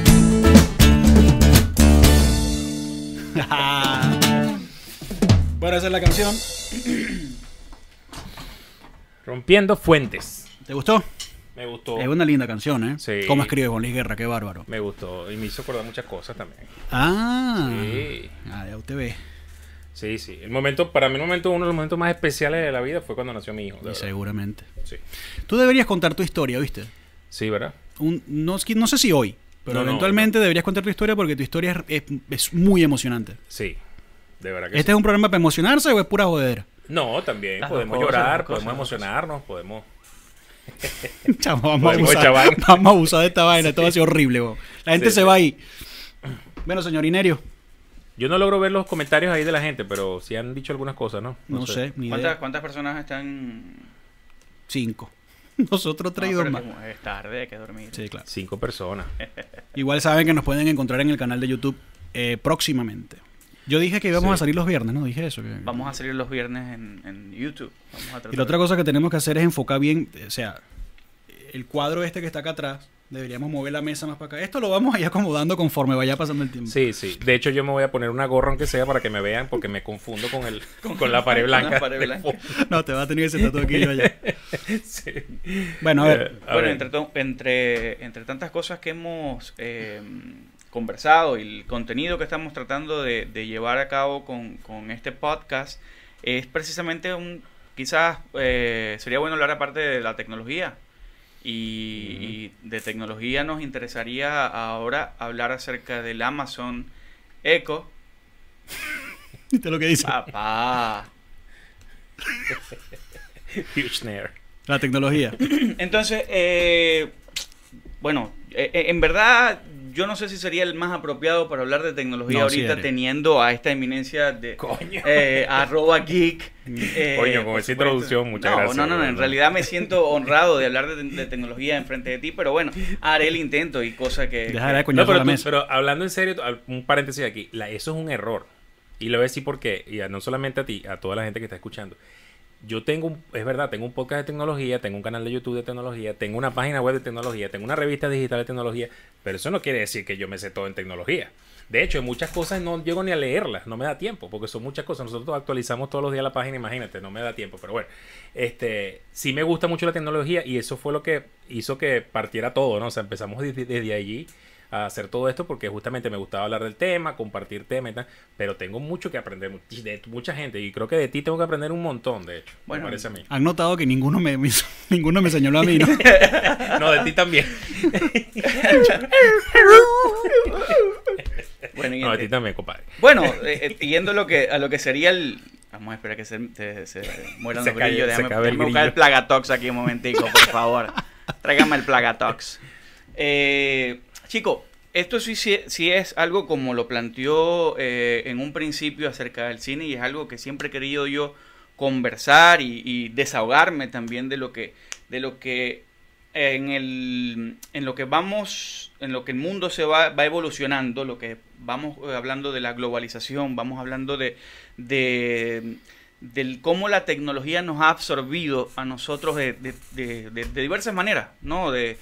bueno, esa es la canción. Rompiendo fuentes. ¿Te gustó? Me gustó. Es una linda canción, ¿eh? Sí. ¿Cómo escribe Juan Luis Guerra? Qué bárbaro. Me gustó. Y me hizo acordar muchas cosas también. Ah. Sí. Ah, ya usted ve. Sí, sí. El momento, para mí, el momento, uno de los momentos más especiales de la vida fue cuando nació mi hijo. de Y seguramente. Sí. Tú deberías contar tu historia, ¿viste? Sí, ¿verdad? Un- no, es que- no sé si hoy, pero No, no, eventualmente deberías contar tu historia porque tu historia es, es- es muy emocionante. Sí. De verdad que ¿Este sí. es un programa para emocionarse o es pura jodedera? No, también. Las podemos cosas, llorar, podemos emocionarnos, podemos... Chamo, vamos, a abusar, vamos a abusar de esta vaina. Esto va a ser horrible, bo. La gente Sí, se sí. va ahí. Bueno, señor Inerio, Yo no logro ver los comentarios ahí de la gente, pero sí han dicho algunas cosas, ¿no? no, sé, ni ¿Cuántas, idea. ¿Cuántas personas están.? Cinco. Nosotros tres No, más. es tarde, hay que dormir. Sí, claro. Cinco personas. Igual saben que nos pueden encontrar en el canal de YouTube eh, próximamente. Yo dije que íbamos Sí. a salir los viernes, ¿no? Dije eso. que- Vamos a salir los viernes en, en YouTube. Vamos a tratar Y la otra cosa que tenemos que hacer es enfocar bien, o sea, el cuadro este que está acá atrás, deberíamos mover la mesa más para acá. Esto lo vamos a ir acomodando conforme vaya pasando el tiempo. Sí, sí. De hecho, yo me voy a poner una gorra aunque sea para que me vean, porque me confundo con el con, la pared con la blanca. pared blanca. No, te va a tener que sentar todo aquí y yo allá. Sí. Bueno, a ver. Eh, a bueno, ver. entre, to- entre, entre tantas cosas que hemos eh, conversado y el contenido que estamos tratando de, de llevar a cabo con, con este podcast, es precisamente un. Quizás eh, sería bueno hablar aparte de la tecnología. Y, y de tecnología nos interesaría ahora hablar acerca del Amazon Echo. ¿Viste lo que dice? Papá. Huge snare. La tecnología. Entonces, eh, bueno, eh, eh, en verdad yo no sé si sería el más apropiado para hablar de tecnología No, ahorita teniendo a esta eminencia de Coño. eh, arroba geek. eh, Coño, con esa introducción, muchas no, gracias, No, no, no, en realidad me siento honrado de hablar de, de tecnología enfrente de ti, pero bueno, haré el intento y cosa que... Deja de dar que- No, pero, tú- pero hablando en serio, un paréntesis aquí. la- eso es un error. Y lo voy a decir porque, y a- no solamente a ti, a toda la gente que está escuchando. Yo tengo, un, es verdad, tengo un podcast de tecnología, tengo un canal de YouTube de tecnología, tengo una página web de tecnología, tengo una revista digital de tecnología, pero eso no quiere decir que yo me sé todo en tecnología. De hecho, en muchas cosas no llego ni a leerlas, no me da tiempo, porque son muchas cosas. Nosotros actualizamos todos los días la página, imagínate, no me da tiempo. Pero bueno, este, sí me gusta mucho la tecnología y eso fue lo que hizo que partiera todo, ¿no? O sea, empezamos desde, desde allí a hacer todo esto porque justamente me gustaba hablar del tema, compartir temas y tal, pero tengo mucho que aprender de mucha gente y creo que de ti tengo que aprender un montón, de hecho, Bueno, me parece a mí. Han notado que ninguno me, ninguno me señaló a mí, ¿no? No, de ti también. Bueno, y No, de ti también, compadre. Bueno, eh, eh, yendo a lo que, a lo que sería el... Vamos a esperar que se, se, se mueran Se los cae- se Déjame, el déjame buscar el. Plagatox aquí un momentico, por favor. Tráigame el Plagatox. Eh, chico, esto sí, sí, es algo como lo planteó eh, en un principio acerca del cine y es algo que siempre he querido yo conversar y, desahogarme también de lo que, de lo que en, el, en lo que vamos, en lo que el mundo se va, va evolucionando, lo que vamos eh, hablando de la globalización, vamos hablando de, de cómo la tecnología nos ha absorbido a nosotros de- de diversas maneras, ¿no? De,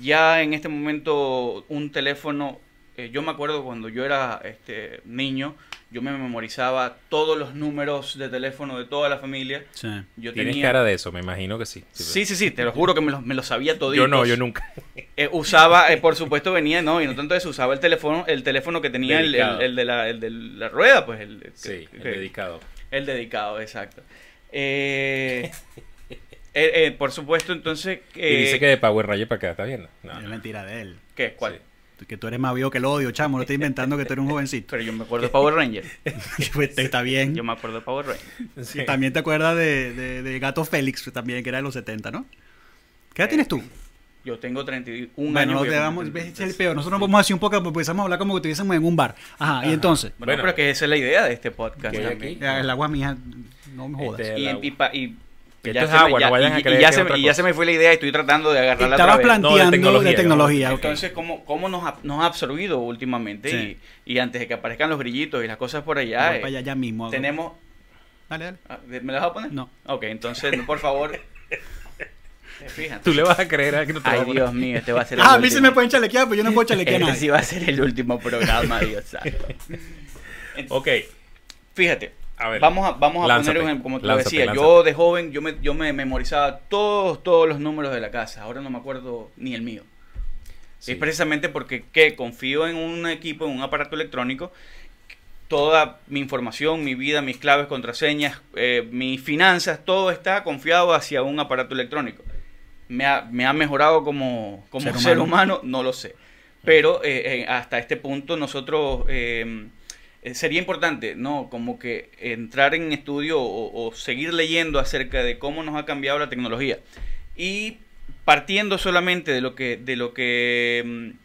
ya en este momento un teléfono, eh, yo me acuerdo cuando yo era este, niño, yo me memorizaba todos los números de teléfono de toda la familia. Sí. Yo Tienes tenía... cara de eso, me imagino que sí. Sí, sí, sí, te lo juro que me lo, me lo sabía todo. Yo no, yo nunca. Eh, usaba, eh, por supuesto venía, no, y no tanto eso, usaba el teléfono, el teléfono que tenía el, el- el de la, el de la rueda, pues el, Sí, el que- dedicado. el dedicado, exacto. Eh, eh, eh, por supuesto, entonces... y eh, dice que de Power Ranger para acá, ¿estás viendo? No, Es no. mentira de él. ¿Qué? ¿Cuál? Que tú eres más viejo que el odio, chamo. No estoy inventando que tú eres un jovencito. Pero yo me acuerdo de Power Ranger. Pues, está bien. Yo me acuerdo de Power Ranger. Sí. Y también te acuerdas de, de- de Gato Félix, también, que era de los 70, ¿no? ¿Qué edad tienes tú? Yo tengo 31 bueno, años. no voy te vamos, ese es el 33. peor. Nosotros no podemos hacer un poco, porque empezamos a hablar como que estuviésemos en un bar. Ajá, y entonces, Bueno, Bueno. pero que esa es la idea de este podcast ¿Qué hay también. aquí? eh, el agua mía, no me jodas. Este, Y, el y, pa- y- Esto ya es se me- agua, ya- no vayan y- a y creer ya que se es me- otra y ya cosa. se me fue la idea y estoy tratando de agarrarla Estabas otra vez. No, de planteando de tecnología, tecnología. ok. ok. Entonces, ¿cómo, cómo nos, ha, nos ha absorbido últimamente? Sí. Y, y antes de que aparezcan los grillitos y las cosas por allá, eh, allá ya mismo. tenemos... Dale, dale. ah, ¿Me las vas a poner? No. Ok, entonces, por favor... Fíjate. Tú le vas a creer a que no te Ay, va a poner? Dios mío, este va a ser el Ah, a mí se último. me pueden chalequear, pero yo no puedo chalequear a Este nadie. sí va a ser el último programa, Dios santo. Ok, Fíjate, a ver. vamos a, vamos a Lánzate, poner un ejemplo, como te lo lánzate, decía. lánzate. Yo de joven, yo me, yo me memorizaba todos, todos los números de la casa. Ahora no me acuerdo ni el mío. Sí. Es precisamente porque ¿qué? confío en un equipo, en un aparato electrónico. Toda mi información, mi vida, mis claves, contraseñas, eh, mis finanzas, todo está confiado hacia un aparato electrónico. ¿Me ha, me ha mejorado como, como Ser ser, humano. humano. No lo sé. Pero eh, eh, hasta este punto nosotros... eh, sería importante, ¿no? Como que entrar en estudio o, o seguir leyendo acerca de cómo nos ha cambiado la tecnología. Y partiendo solamente de lo que, de lo que mm,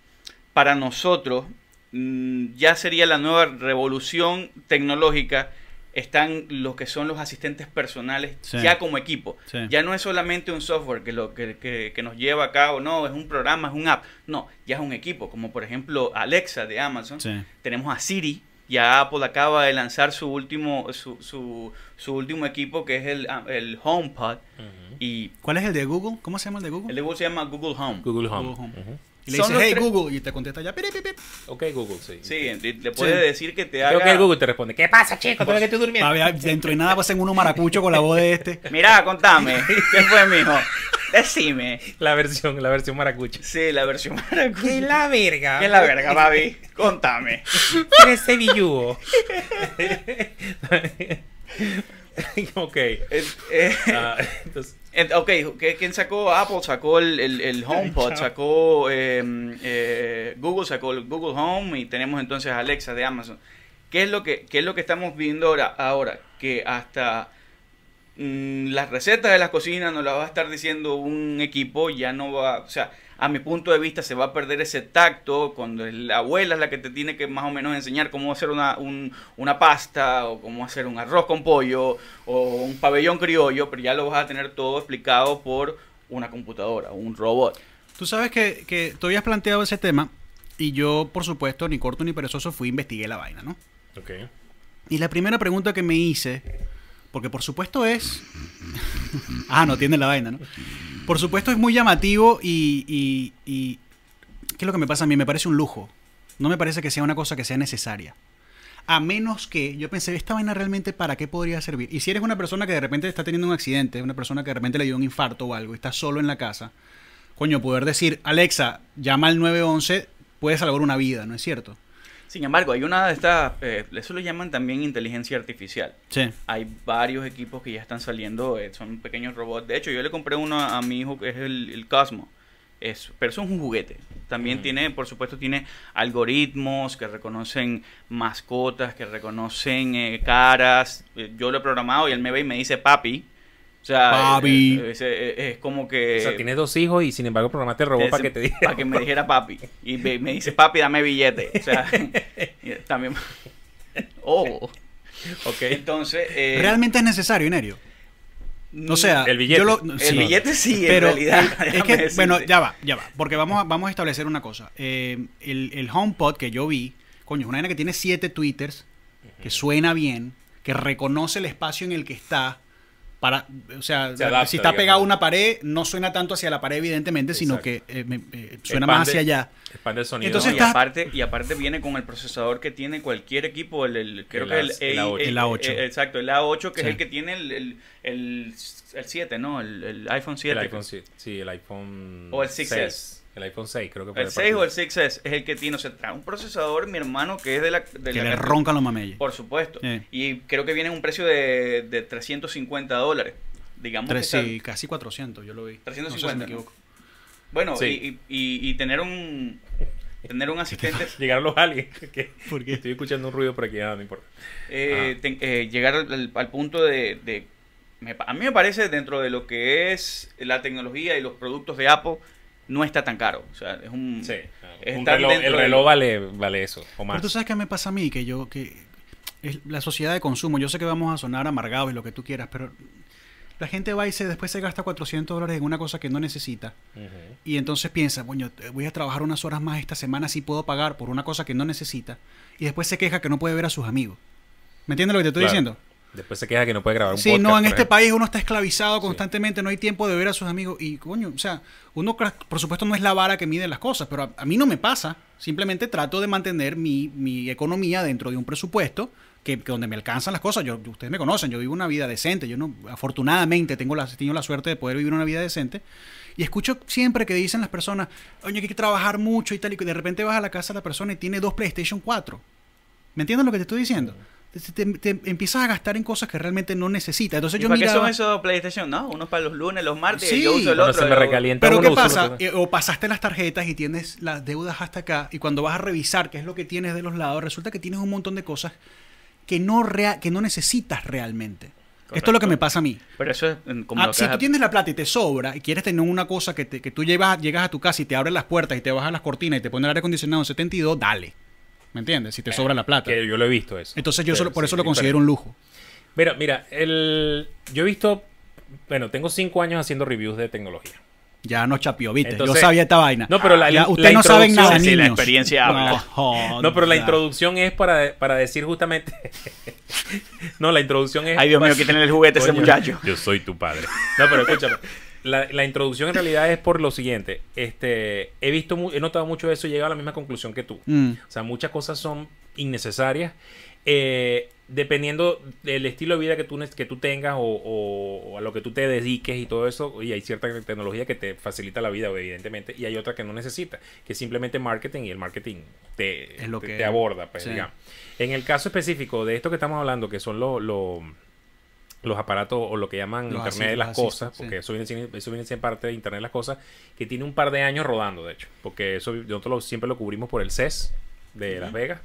para nosotros mm, ya sería la nueva revolución tecnológica, están los que son los asistentes personales Sí. ya como equipo. Sí. Ya no es solamente un software que, lo, que, que- que nos lleva a cabo, no, es un programa, es un app. No, ya es un equipo, como por ejemplo Alexa de Amazon. Sí. Tenemos a Siri. Ya Apple acaba de lanzar su último, su, su, su último equipo que es el, ah, el HomePod. Ujú. Y ¿Cuál es el de Google? ¿Cómo se llama el de Google? el de Google se llama Google Home. Google Home. Google Home. Ujú. Y le Son dices, hey tres- Google, y te contesta ya. "Piri, piri, piri". Ok, Google, sí. Sí, le puedes Sí. decir que te Creo haga... que Google te responde, ¿qué pasa, chico? ¿Tú que estoy durmiendo? A ver, dentro de nada pasen uno maracucho con la voz de este. Mira, contame. ¿Qué fue, mijo? Decime. La versión, la versión maracucha. Sí, la versión maracucha. la verga? ¿Qué es la verga, papi? Contame. Ese billugo. ok. Eh, eh, Ah, entonces, Eh, Ok, ¿qué- ¿quién sacó? Apple sacó el, el, el HomePod, sacó eh, eh, Google, sacó el Google Home y tenemos entonces Alexa de Amazon. ¿Qué es lo que, qué es lo que estamos viendo ahora? ahora? Que hasta mm, las recetas de las cocinas nos las va a estar diciendo un equipo, ya no va, o sea, a mi punto de vista se va a perder ese tacto cuando la abuela es la que te tiene que más o menos enseñar cómo hacer una, un- una pasta o cómo hacer un arroz con pollo o un pabellón criollo, pero ya lo vas a tener todo explicado por una computadora, un robot. Tú sabes que, que tú habías planteado ese tema y yo, por supuesto, ni corto ni perezoso, fui e investigué la vaina, ¿no? ok. Y la primera pregunta que me hice, porque por supuesto es... ah, no tiene la vaina, ¿no? Por supuesto es muy llamativo y, y, y- ¿Qué es lo que me pasa a mí? Me parece un lujo. No me parece que sea una cosa que sea necesaria. A menos que yo pensé, ¿esta vaina realmente para qué podría servir? Y si eres una persona que de repente está teniendo un accidente, una persona que de repente le dio un infarto o algo y está solo en la casa, coño, poder decir, Alexa, llama al 911, puede salvar una vida, ¿no es cierto? Sin embargo, hay una de estas, eh, eso lo llaman también inteligencia artificial. Sí. Hay varios equipos que ya están saliendo, eh, son pequeños robots. De hecho, yo le compré uno a, a mi hijo que es el, el Cosmo. Es, pero eso es un juguete. También Mm. tiene, por supuesto, tiene algoritmos que reconocen mascotas, que reconocen eh, caras. Eh, yo lo he programado y él me ve y me dice papi. O sea, Papi. eh, es, eh, es como que... O sea, tienes dos hijos y sin embargo programaste el robot Ese- para que te diga. para que me dijera papi. Y me, me dice, papi, dame billete. O sea, también... Oh, Ok. entonces... eh, ¿Realmente es necesario, Nerio? O sea, El billete. yo lo- El sí. billete sí, pero en realidad. el- es que, decirte. bueno, ya va, ya va, porque vamos a, vamos a establecer una cosa. Eh, el, el HomePod que yo vi, coño, es una vaina que tiene siete twitters, que suena bien, que reconoce el espacio en el que está, para, o sea, Se adapta, si está digamos. pegado a una pared, no suena tanto hacia la pared, evidentemente, sino Exacto. que eh, me- eh, suena más Expande- hacia allá. Expande el sonido. Entonces y, estás- aparte, y aparte viene con el procesador que tiene cualquier equipo, el, el- creo El que el, A- el A8. el- El A8. eh, exacto, el A8, que Sí. es el que tiene el, el, el, el 7, ¿no? El, el iPhone 7. el iPhone 7. Sí, el iPhone O el 6S. 6. El iPhone 6, creo que puede El 6 o el partir. 6S es el que tiene, o sea, trae un procesador, mi hermano, que es de la... de Que la le cartera. roncan los mameyes. Por supuesto. Y creo que viene en un precio de, de 350 dólares. Digamos Tres, que sí, casi 400, yo lo vi. 350, No sé si me equivoco. Bueno, Sí. y, y, y tener un... Tener un asistente... Llegaron los aliens. que- ¿Por qué? Estoy escuchando un ruido por aquí, ah, no importa. eh, eh, llegar al, al punto de... de- me a mí me parece dentro de lo que es la tecnología y los productos de Apple, no está tan caro. O sea, es un... Sí. Un están reloj- el de- reloj vale, vale eso, o Pero tú sabes qué me pasa a mí, que yo, que es la sociedad de consumo, yo sé que vamos a sonar amargados y lo que tú quieras, pero la gente va y se, después se gasta 400 dólares en una cosa que no necesita. Y entonces piensa, bueno, voy a trabajar unas horas más esta semana si puedo pagar por una cosa que no necesita. Y después se queja que no puede ver a sus amigos. ¿Me entiendes lo que te estoy Claro. diciendo? Después se queja que no puede grabar un Sí, podcast. no, en este ejemplo. país uno está esclavizado constantemente, no hay tiempo de ver a sus amigos. Y coño, o sea, uno, por supuesto, no es la vara que mide las cosas, pero a, a mí no me pasa. Simplemente trato de mantener mi, mi economía dentro de un presupuesto que, que donde me alcanzan las cosas. Yo, ustedes me conocen, yo vivo una vida decente. Yo no, afortunadamente tengo la, he tenido la suerte de poder vivir una vida decente. Y escucho siempre que dicen las personas, oye, hay que trabajar mucho y tal, y de repente vas a la casa de la persona y tiene dos PlayStation 4. ¿Me entiendes lo que te estoy diciendo? Te- te empiezas a gastar en cosas que realmente no necesitas. Entonces ¿Y yo para qué son esos PlayStation? No, unos para los lunes, los martes, Sí. y yo uso el otro. se me recalienta Pero uno, ¿qué pasa? Eh, O pasaste las tarjetas y tienes las deudas hasta acá y cuando vas a revisar qué es lo que tienes de los lados, resulta que tienes un montón de cosas que no, rea- que no necesitas realmente. Esto es lo que me pasa a mí. Pero eso es mm, como Ah, si tú tienes la plata y te sobra y quieres tener una cosa que, te- que tú llevas, llegas a tu casa y te abres las puertas y te bajas las cortinas y te pone el aire acondicionado en 72, dale. ¿Me entiendes? Si te sobra la plata. Que yo lo he visto eso. Entonces yo solo- por sí, eso lo considero un lujo. Mira, mira, el, yo he visto, bueno, tengo cinco años haciendo reviews de tecnología. Ya no chapió, ¿viste? Entonces- yo sabía esta vaina. No, pero la- Ya, la ustedes no saben introducción- nada, sí, la experiencia habla. No, pero la introducción es para, para decir justamente... no, la introducción es... Ay, Dios mío, para- quítenle el juguete a ese muchacho. Yo soy tu padre. No, pero escúchame. La, la introducción en realidad es por lo siguiente. Este, he visto, he notado mucho eso y he llegado a la misma conclusión que tú. Mm. O sea, muchas cosas son innecesarias. eh, dependiendo del estilo de vida que tú, que tú tengas o, o- o a lo que tú te dediques y todo eso, y hay cierta tecnología que te facilita la vida, evidentemente, y hay otra que no necesita, que es simplemente marketing y el marketing te, Es lo te, que- te aborda, pues, sí. digamos. En el caso específico de esto que estamos hablando, que son los los- los aparatos o lo que llaman Los Internet de las cosas, porque sí. eso viene, siendo- eso viene siendo parte de Internet de las cosas, que tiene un par de años rodando, de hecho, porque eso nosotros lo- siempre lo cubrimos por el CES de Las Vegas.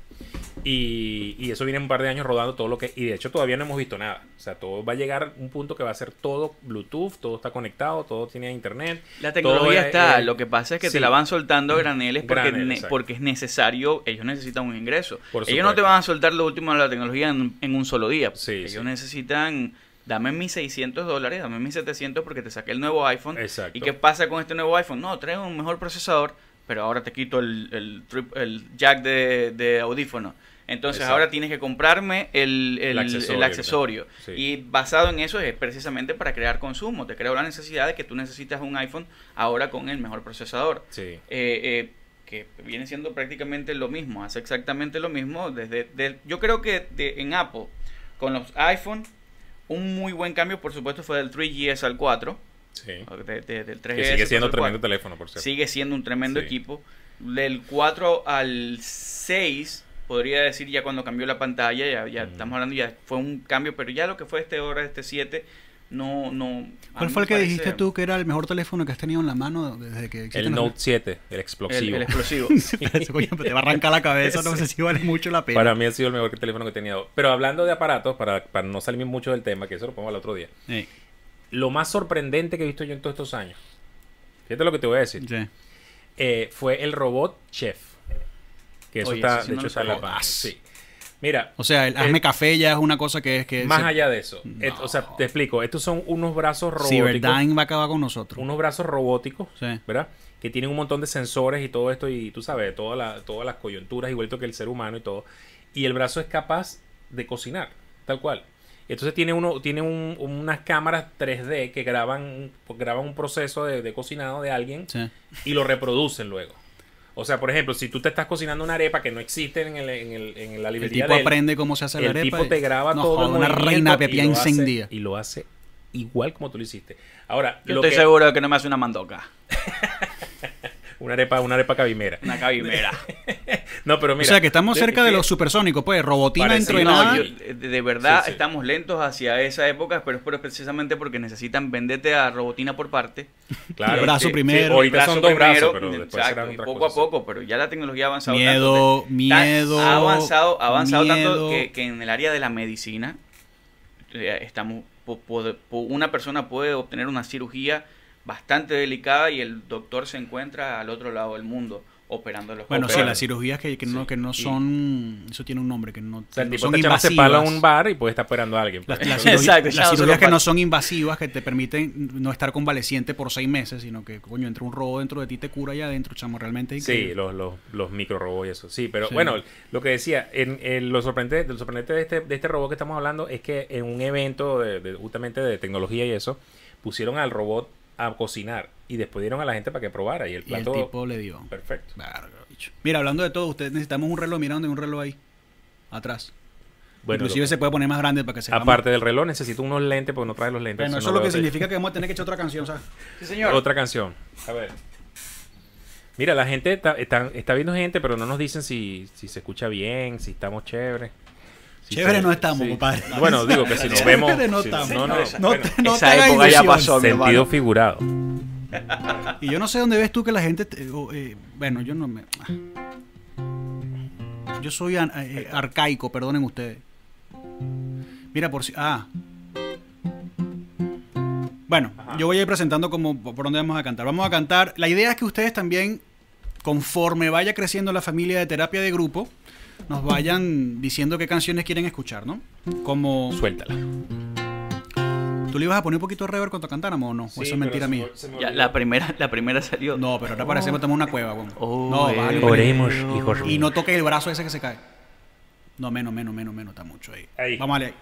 Y, y eso viene un par de años rodando todo lo que... Y de hecho todavía no hemos visto nada. O sea, todo va a llegar un punto que va a ser todo Bluetooth, todo está conectado, todo tiene internet. La tecnología todo, está, lo que pasa es que sí. te la van soltando a graneles porque, Granel, ne- exacto. porque es necesario, ellos necesitan un ingreso. Por ellos no te van a soltar lo último de la tecnología en, en un solo día. Sí, ellos sí. necesitan, dame mis 600 dólares, dame mis 700 porque te saqué el nuevo iPhone. Exacto. ¿Y qué pasa con este nuevo iPhone? No, trae un mejor procesador, pero ahora te quito el, el, trip- el jack de, de audífono. Entonces Exacto. ahora tienes que comprarme el, el- El accesorio, accesorio. sí. Y basado en eso es precisamente para crear consumo. Te creo la necesidad de que tú necesitas un iPhone ahora con el mejor procesador. Sí. Eh, eh, que viene siendo prácticamente lo mismo, hace exactamente lo mismo. desde de- Yo creo que de- en Apple, con los iPhone, un muy buen cambio, por supuesto, fue del 3GS al 4. Sí. de- de- del 3GS Que sigue siendo al tremendo 4. teléfono, por cierto. Sigue siendo un tremendo Sí. equipo. Del 4 al 6, podría decir ya cuando cambió la pantalla, ya, ya estamos hablando, ya fue un cambio, pero ya lo que fue este ahora, este 7, no... no ¿Cuál fue el que parece dijiste tú que era el mejor teléfono que has tenido en la mano desde que existen El los- Note 7, el explosivo. el explosivo. Eso, coño, te va a arrancar la cabeza, no sé si vale mucho la pena. Para mí ha sido el mejor teléfono que he tenido. Pero hablando de aparatos, para, para no salirme mucho del tema, que eso lo pongo al otro día. Sí, Lo más sorprendente que he visto yo en todos estos años, fíjate lo que te voy a decir, sí. eh, fue el robot chef. Que eso Oye, está, ese sí de no hecho, está en la página. Sí. Mira, O sea, el hazme café ya es una cosa que es que... más se- allá de eso, No. et- o sea, te explico, estos son unos brazos robóticos, Cyberdyne va a acabar con nosotros. unos brazos robóticos, Sí. ¿verdad? Que tienen un montón de sensores y todo esto, y tú sabes, toda la- todas las coyunturas, igualito que el ser humano y todo. Y el brazo es capaz de cocinar, tal cual. Entonces tiene uno tiene un- unas cámaras 3D que graban, graban un proceso de, de cocinado de alguien Sí. y lo reproducen luego. O sea, por ejemplo, si tú te estás cocinando una arepa que no existe en, el, en, el- en la El librería tipo de él, aprende cómo se hace la el arepa. tipo y- te graba No, todo el una reina y pepía lo hace- encendida. y lo hace igual como tú lo hiciste. Ahora, Yo lo estoy que- seguro de que no me hace una mandoca. una arepa, una arepa cabimera. Una cabimera. No, pero mira. o sea, que estamos de- cerca de los supersónicos, pues, robotina Parecido, dentro de No, yo- de, verdad Sí, sí. estamos lentos hacia esa época, pero es precisamente porque necesitan venderte a robotina por parte. Claro, El brazo Este, primero. ahorita brazo son dos brazos, pero después exacto, y poco cosas. a poco, pero ya la tecnología ha avanzado Miedo, tanto. miedo, ha avanzado, ha avanzado miedo. tanto que, que en el área de la medicina eh, estamos po- po- po- una persona puede obtener una cirugía bastante delicada y el doctor se encuentra al otro lado del mundo operando los Bueno, sí, las cirugías que, que no, que no son. Eso tiene un nombre, que no, O sea, el no son te en invasivas. un bar y puede estar operando a alguien. Las, pues. las cirugías, Exacto, las ya cirugías que no son invasivas, que te permiten no estar convaleciente por seis meses, sino que, coño, entra un robo dentro de ti, te cura allá adentro, chamo, realmente. Sí, los, los, los micro robots y eso. Sí, pero Sí. bueno, lo que decía, en, en lo sorprendente, lo sorprendente de este, de este robot que estamos hablando es que en un evento de, de- justamente de tecnología y eso, pusieron al robot a cocinar y después dieron a la gente para que probara y el Y el plato tipo le dio. perfecto. Mira, hablando de todo, ustedes necesitamos un reloj. Mira dónde hay un reloj ahí. Atrás. Bueno, Inclusive se puede poner más grande para que se vea aparte del reloj necesito unos lentes porque no trae los lentes. Bueno, eso no es lo que significa que vamos a tener que echar otra canción, ¿sabes? Sí, señor. Otra canción. A ver. Mira, la gente está, está, está viendo gente, pero no nos dicen si, si se escucha bien, si estamos chévere. Si Chévere se- no estamos, sí. compadre. Bueno, digo que si nos Chévere vemos. no si- estamos. no, no, Esa- No bueno, te, no esa época ya pasó, mi sentido hermano. figurado. Y yo no sé dónde ves tú que la gente. te- o, eh, bueno, yo no me. Yo soy an- eh, arcaico, perdonen ustedes. Mira, por si. Ah. Bueno, yo voy a ir presentando como por dónde vamos a cantar. Vamos a cantar. La idea es que ustedes también, conforme vaya creciendo la familia de terapia de grupo, nos vayan diciendo qué canciones quieren escuchar, ¿no? Como. Suéltala. ¿Tú le ibas a poner un poquito de reverb cuando cantáramos o no? ¿O eso es mentira mía? Ya, la primera, la primera salió. No, pero ahora parecemos estamos en una cueva, weón. Oh, no, eh. Oremos, hijos Y no toques el brazo ese que se cae. No, menos, menos, menos, menos, está mucho ahí. Ahí. Vamos a leer.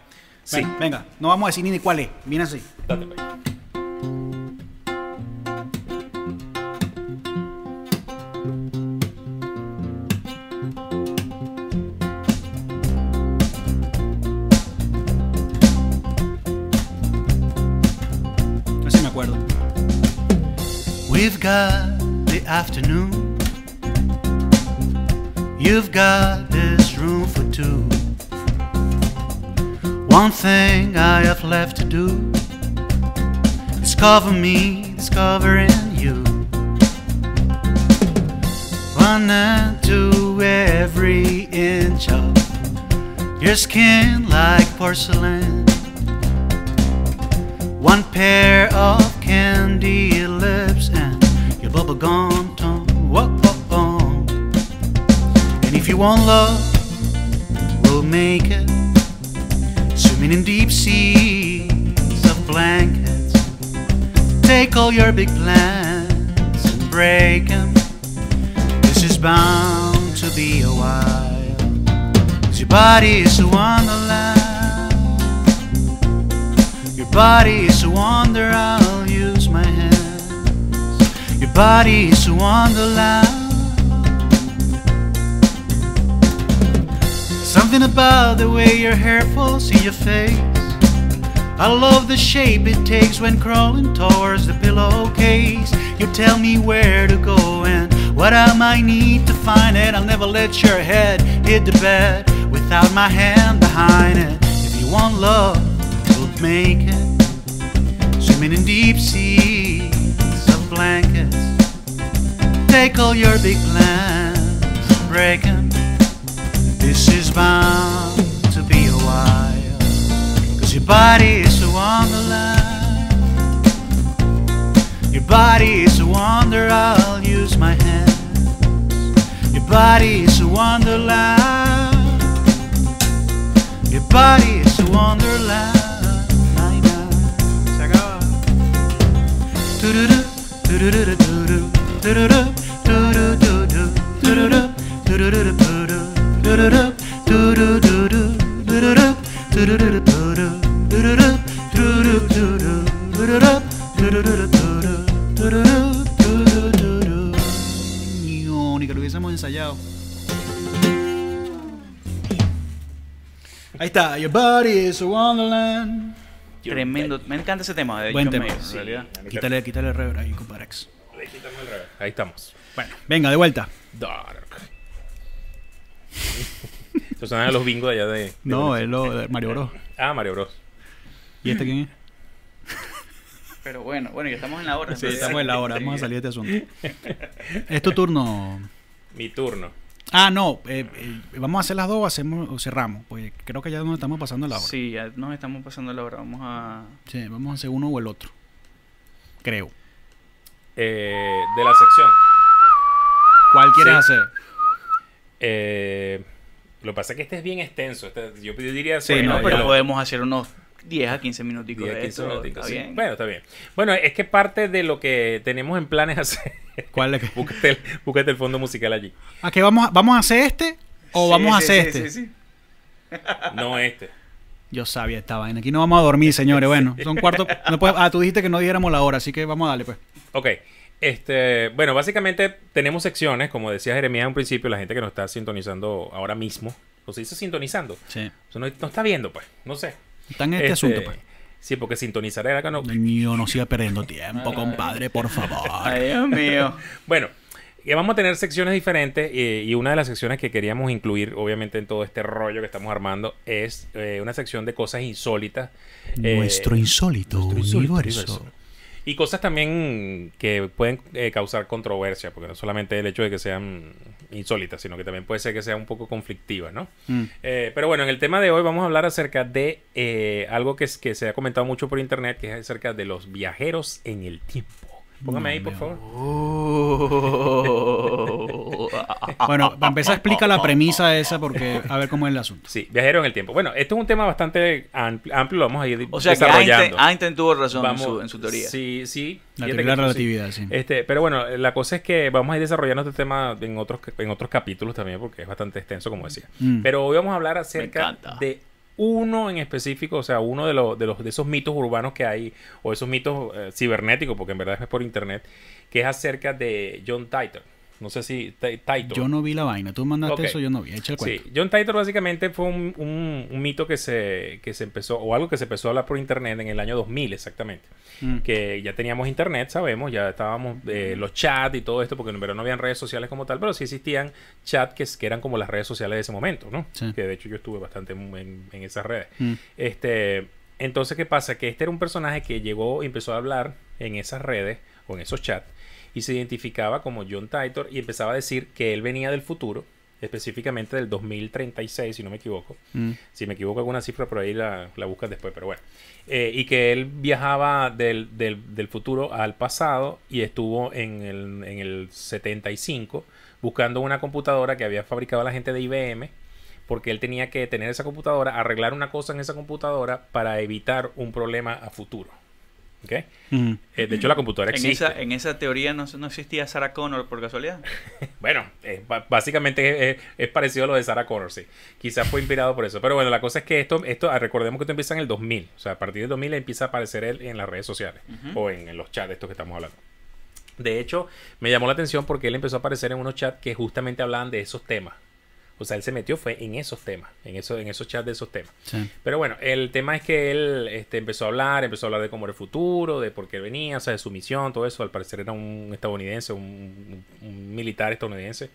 Sí. Venga, venga, no vamos a decir ni de cuál es. Viene así. Date, We've got the afternoon. You've got this room for two. One thing I have left to do. Discover me, discovering you. Run into every inch of your skin like porcelain. One pair of candy lips and tongue. And if you want love, we'll make it. Swimming in deep seas of blankets. Take all your big plans and break them. This is bound to be a while. Cause your body is a wonderland. Your body is a wonder, Your a wonderland. Something about the way your hair falls in your face. I love the shape it takes when crawling towards the pillowcase. You tell me where to go and what I might need to find it. I'll never let your head hit the bed without my hand behind it. If you want love, we'll make it. Swimming in deep seas of blankets. Take all your big plans, break 'em. This is bound to be a while. Cause your body is a wonderland. Your body is a wonder, I'll use my hands. Your body is a wonderland. Your body is a wonderland. Ay, na. Se acaba. Tururú, tururú, tururú, tururú, tururú, tururú, tururú, tururú, tururú, tururú, Ni que lo hubiésemos ensayado. Ahí está, Your Body is a Wonderland. Tremendo, me encanta ese tema. De Buen tema. En realidad. Quítale, quítale el reverb ahí, comparax. Ahí estamos. Bueno, venga, de vuelta. Dark. Eso suena a los bingos de allá de. de No, es lo de Mario Bros. Ah, Mario Bros. ¿Y este quién es? Pero bueno, bueno, ya estamos en la hora. Sí, estamos en la hora, vamos a salir de este asunto. Es tu turno. Mi turno. Ah, no, eh, eh, vamos a hacer las dos o hacemos o cerramos, pues creo que ya nos estamos pasando la hora. Sí, ya nos estamos pasando la hora. Vamos a. Sí, vamos a hacer uno o el otro. Creo. Eh, de la sección. ¿Cuál quieres Sí. hacer? Eh, lo que pasa es que este es bien extenso. este- yo diría. Sí, no, pero lo- podemos hacer unos 10 a 15 minuticos 10, de 15 esto. minuticos, Está sí. bien. Bueno, está bien. Bueno, es que parte de lo que tenemos en planes hacer. ¿Cuál es? búscate, el, búscate el fondo musical allí. ¿A qué vamos a, vamos a hacer este o Sí, vamos a hacer este? sí, sí. No este. Yo sabía esta vaina. Aquí no vamos a dormir, señores. Bueno, son cuartos. No ah, tú dijiste que no dijéramos la hora, así que vamos a darle, pues. Ok. Este, bueno, básicamente tenemos secciones, como decía Jeremías en un principio, la gente que nos está sintonizando ahora mismo, o se dice sintonizando, Sí. o sea, no, no está viendo, pues, no sé. Está en este, asunto, pues. Sí, porque sintonizar era que no. Yo no siga perdiendo tiempo, compadre, por favor. Ay, Dios mío. Bueno, que vamos a tener secciones diferentes eh, y una de las secciones que queríamos incluir, obviamente, en todo este rollo que estamos armando, es eh, una sección de cosas insólitas. eh, Nuestro insólito nuestro insólito universo. Y cosas también que pueden eh, causar controversia, porque no solamente el hecho de que sean insólitas, sino que también puede ser que sean un poco conflictivas, ¿no? Mm. Eh, pero bueno, en el tema de hoy vamos a hablar acerca de eh, algo que se ha comentado mucho por internet, que es acerca de los viajeros en el tiempo. Póngame ahí, por favor. Bueno, para empezar, explica la premisa esa porque a ver cómo es el asunto. Sí, viajero en el tiempo. Bueno, esto es un tema bastante ampli- amplio, lo vamos a ir O sea que desarrollando. Einstein, Einstein tuvo razón en su, en su teoría. Sí, sí. La teoría de que la sí. relatividad, sí. Este, pero bueno, la cosa es que vamos a ir desarrollando este tema en otros, en otros capítulos también, porque es bastante extenso, como decía. Mm. Pero hoy vamos a hablar acerca de uno en específico, o sea, uno de los, de los de esos mitos urbanos que hay, o esos mitos eh, cibernéticos, porque en verdad es por internet, que es acerca de John Titor. No sé si Ti- Titor. Yo no vi la vaina. Tú mandaste eso, yo no vi. Echa el cuento. Sí, John Titor básicamente fue un, un- un mito que se, que se empezó, o algo que se empezó a hablar por internet en el año 2000 exactamente. Mm. Que ya teníamos internet, sabemos, ya estábamos eh, los chats y todo esto, porque en verdad no habían redes sociales como tal, pero sí existían chats que, que eran como las redes sociales de ese momento, ¿no? Sí. Que de hecho yo estuve bastante en esas redes. Mm. Este, entonces, ¿qué pasa? Que este era un personaje que llegó y empezó a hablar en esas redes o en esos chats y se identificaba como John Titor y empezaba a decir que él venía del futuro, específicamente del 2036, si no me equivoco. Mm. Si me equivoco alguna cifra por ahí la, la buscas después, pero bueno. Eh, y que él viajaba del, del- del futuro al pasado y estuvo en el, en el 75 buscando una computadora que había fabricado la gente de IBM porque él tenía que tener esa computadora, arreglar una cosa en esa computadora para evitar un problema a futuro. ¿Ok? Mm. Eh, de hecho, la computadora En existe. esa, en esa teoría no, no existía Sarah Connor por casualidad. Bueno, eh, básicamente es, es- es parecido a lo de Sarah Connor, sí. Quizás fue inspirado por eso. Pero bueno, la cosa es que esto, esto ah, recordemos que esto empieza en el 2000. O sea, a partir del 2000 empieza a aparecer él en las redes sociales o en, en los chats de estos que estamos hablando. De hecho, me llamó la atención porque él empezó a aparecer en unos chats que justamente hablaban de esos temas. O sea, él se metió fue en esos temas, en, eso, en esos chats de esos temas. Sí. Pero bueno, el tema es que él este, empezó a hablar, empezó a hablar de cómo era el futuro, de por qué venía, o sea, de su misión, todo eso. Al parecer era un estadounidense, un, un militar estadounidense.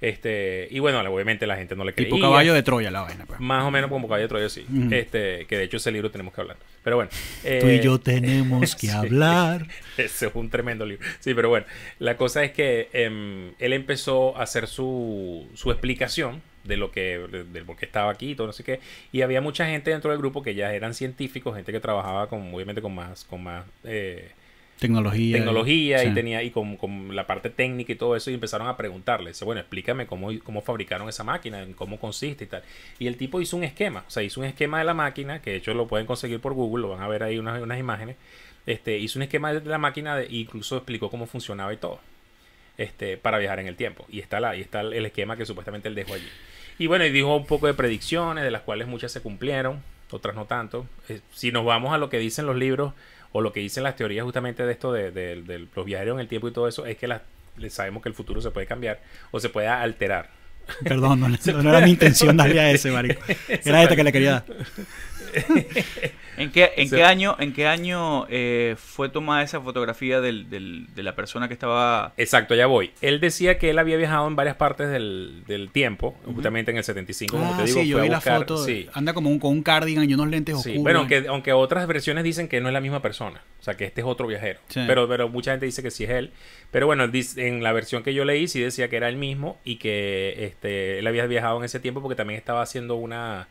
Este, y bueno, obviamente la gente no le creía. Tipo caballo de Troya la vaina. Pues. Más o menos como caballo de Troya, sí. Este, que de hecho ese libro tenemos que hablar. Pero bueno. Tú eh, y yo tenemos que sí. hablar. ese es un tremendo libro. Sí, pero bueno, la cosa es que em, él empezó a hacer su, su explicación de lo que, de, de por qué estaba aquí y todo, no sé qué. Y había mucha gente dentro del grupo que ya eran científicos, gente que trabajaba con, obviamente, con más, con más eh, Tecnología. tecnología y tenía y con, con la parte técnica y todo eso y empezaron a preguntarle dice, bueno explícame cómo, cómo fabricaron esa máquina en cómo consiste y tal y el tipo hizo un esquema o sea hizo un esquema de la máquina que de hecho lo pueden conseguir por Google lo van a ver ahí unas, unas imágenes este hizo un esquema de la máquina de, incluso explicó cómo funcionaba y todo este para viajar en el tiempo. Y está la y está el esquema que supuestamente él dejó allí. Y bueno y dijo un poco de predicciones de las cuales muchas se cumplieron otras no tanto. Eh, si nos vamos a lo que dicen los libros o lo que dicen las teorías justamente de esto de, de- de los viajeros en el tiempo y todo eso, es que las- sabemos que el futuro se puede cambiar o se puede alterar. Perdón, no, no era mi intención darle a ese, marico. Era esta que le quería dar. ¿En qué, en qué año, en qué año eh, fue tomada esa fotografía del, del- de la persona que estaba... Exacto, ya voy. Él decía que él había viajado en varias partes del, del tiempo, justamente en el 75, como Ah, te digo, sí, yo fue a vi la foto. sí. Anda como un, con un cardigan y unos lentes Sí, oscuros. bueno, aunque, aunque otras versiones dicen que no es la misma persona, o sea, que este es otro viajero. Sí. Pero, pero mucha gente dice que sí es él. Pero bueno, dice- en la versión que yo leí sí decía que era el mismo y que este, él había viajado en ese tiempo porque también estaba haciendo una,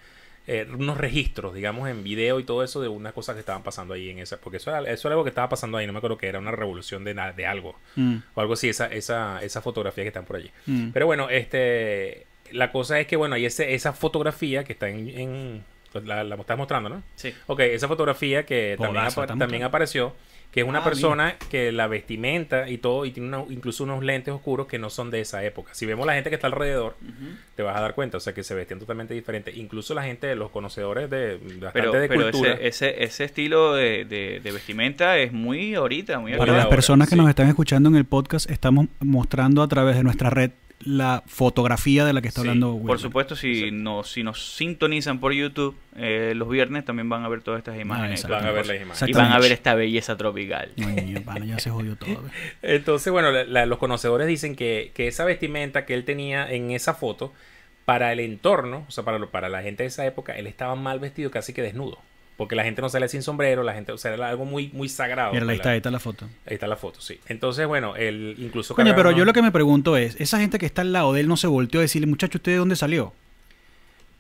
eh, unos registros, digamos, en video y todo eso de unas cosas que estaban pasando ahí en esa. Porque eso era, eso era algo que estaba pasando ahí, no me acuerdo que era una revolución de, de algo Mm, o algo así, esa, esa, esa fotografía que están por allí. mm. Pero bueno, este la cosa es que bueno, hay ese, esa fotografía que está en, en- la, la estás mostrando, ¿no? Sí. Ok, esa fotografía que también, apa- también apareció, que es una Ah, persona que la vestimenta y todo, y tiene una- incluso unos lentes oscuros que no son de esa época. Si vemos la gente que está alrededor, te vas a dar cuenta, o sea, que se vestían totalmente diferente. Incluso la gente, los conocedores de bastante Pero, de pero cultura. ese, ese, ese estilo de, de- de vestimenta es muy ahorita, muy Para las personas que sí. nos están escuchando en el podcast, estamos mostrando a través de nuestra red la fotografía de la que está Sí, hablando Por Wilmer. supuesto, si nos, si nos sintonizan por YouTube eh, los viernes, también van a ver todas estas imágenes. exacto. van a ver las y imágenes. van a ver esta belleza tropical. Pana, ya se jodió todo. Entonces, bueno, la- la- los conocedores dicen que, que esa vestimenta que él tenía en esa foto, para el entorno, o sea, para, lo- para la gente de esa época, él estaba mal vestido, casi que desnudo. Porque la gente no sale sin sombrero, la gente, o sea, era algo muy, muy sagrado. Mira, ahí está, la- ahí está la foto. ahí está la foto, sí. Entonces, bueno, él incluso... Coño, pero yo lo que me pregunto es, esa gente que está al lado de él no se volteó a decirle, muchacho, ¿usted de dónde salió?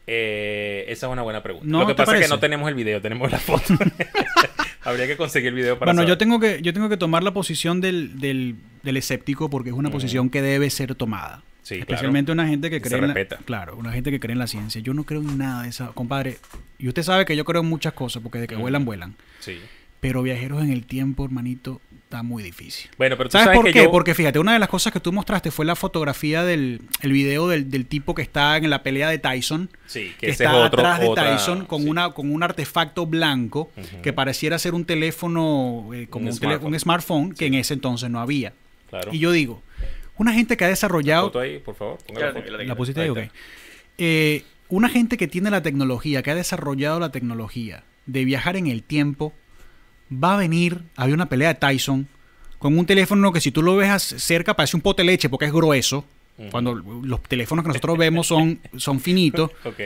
Eh, esa es una buena pregunta. ¿No lo que pasa es que no tenemos el video, tenemos la foto. Habría que conseguir el video para Bueno, yo tengo que yo tengo que tomar la posición del, del, del escéptico porque es una Ujú. posición que debe ser tomada. Sí, Especialmente una gente que Se cree en la, respeta. claro, una gente que cree en la ciencia. Yo no creo en nada de esa, compadre. Y usted sabe que yo creo en muchas cosas porque de que vuelan vuelan. Sí. Pero viajeros en el tiempo, hermanito, está muy difícil. Bueno, pero tú ¿Sabes, sabes por que qué? yo... Porque fíjate, una de las cosas que tú mostraste fue la fotografía del el video del, del tipo que está en la pelea de Tyson. Sí, Que, que ese está es otro... atrás de otra- Tyson con, sí. una, con un artefacto blanco que pareciera ser un teléfono, eh, como Un un, smartphone. un smartphone que Sí. en ese entonces no había. Claro. Y yo digo, una gente que ha La desarrollado... foto ahí, por favor. Claro, la foto. la ¿La pusiste ahí? Ahí Ok. Eh, una gente que tiene la tecnología, que ha desarrollado la tecnología de viajar en el tiempo, va a venir, había una pelea de Tyson, con un teléfono que si tú lo ves cerca parece un pote de leche porque es grueso, cuando los teléfonos que nosotros vemos son, son finitos, Ok.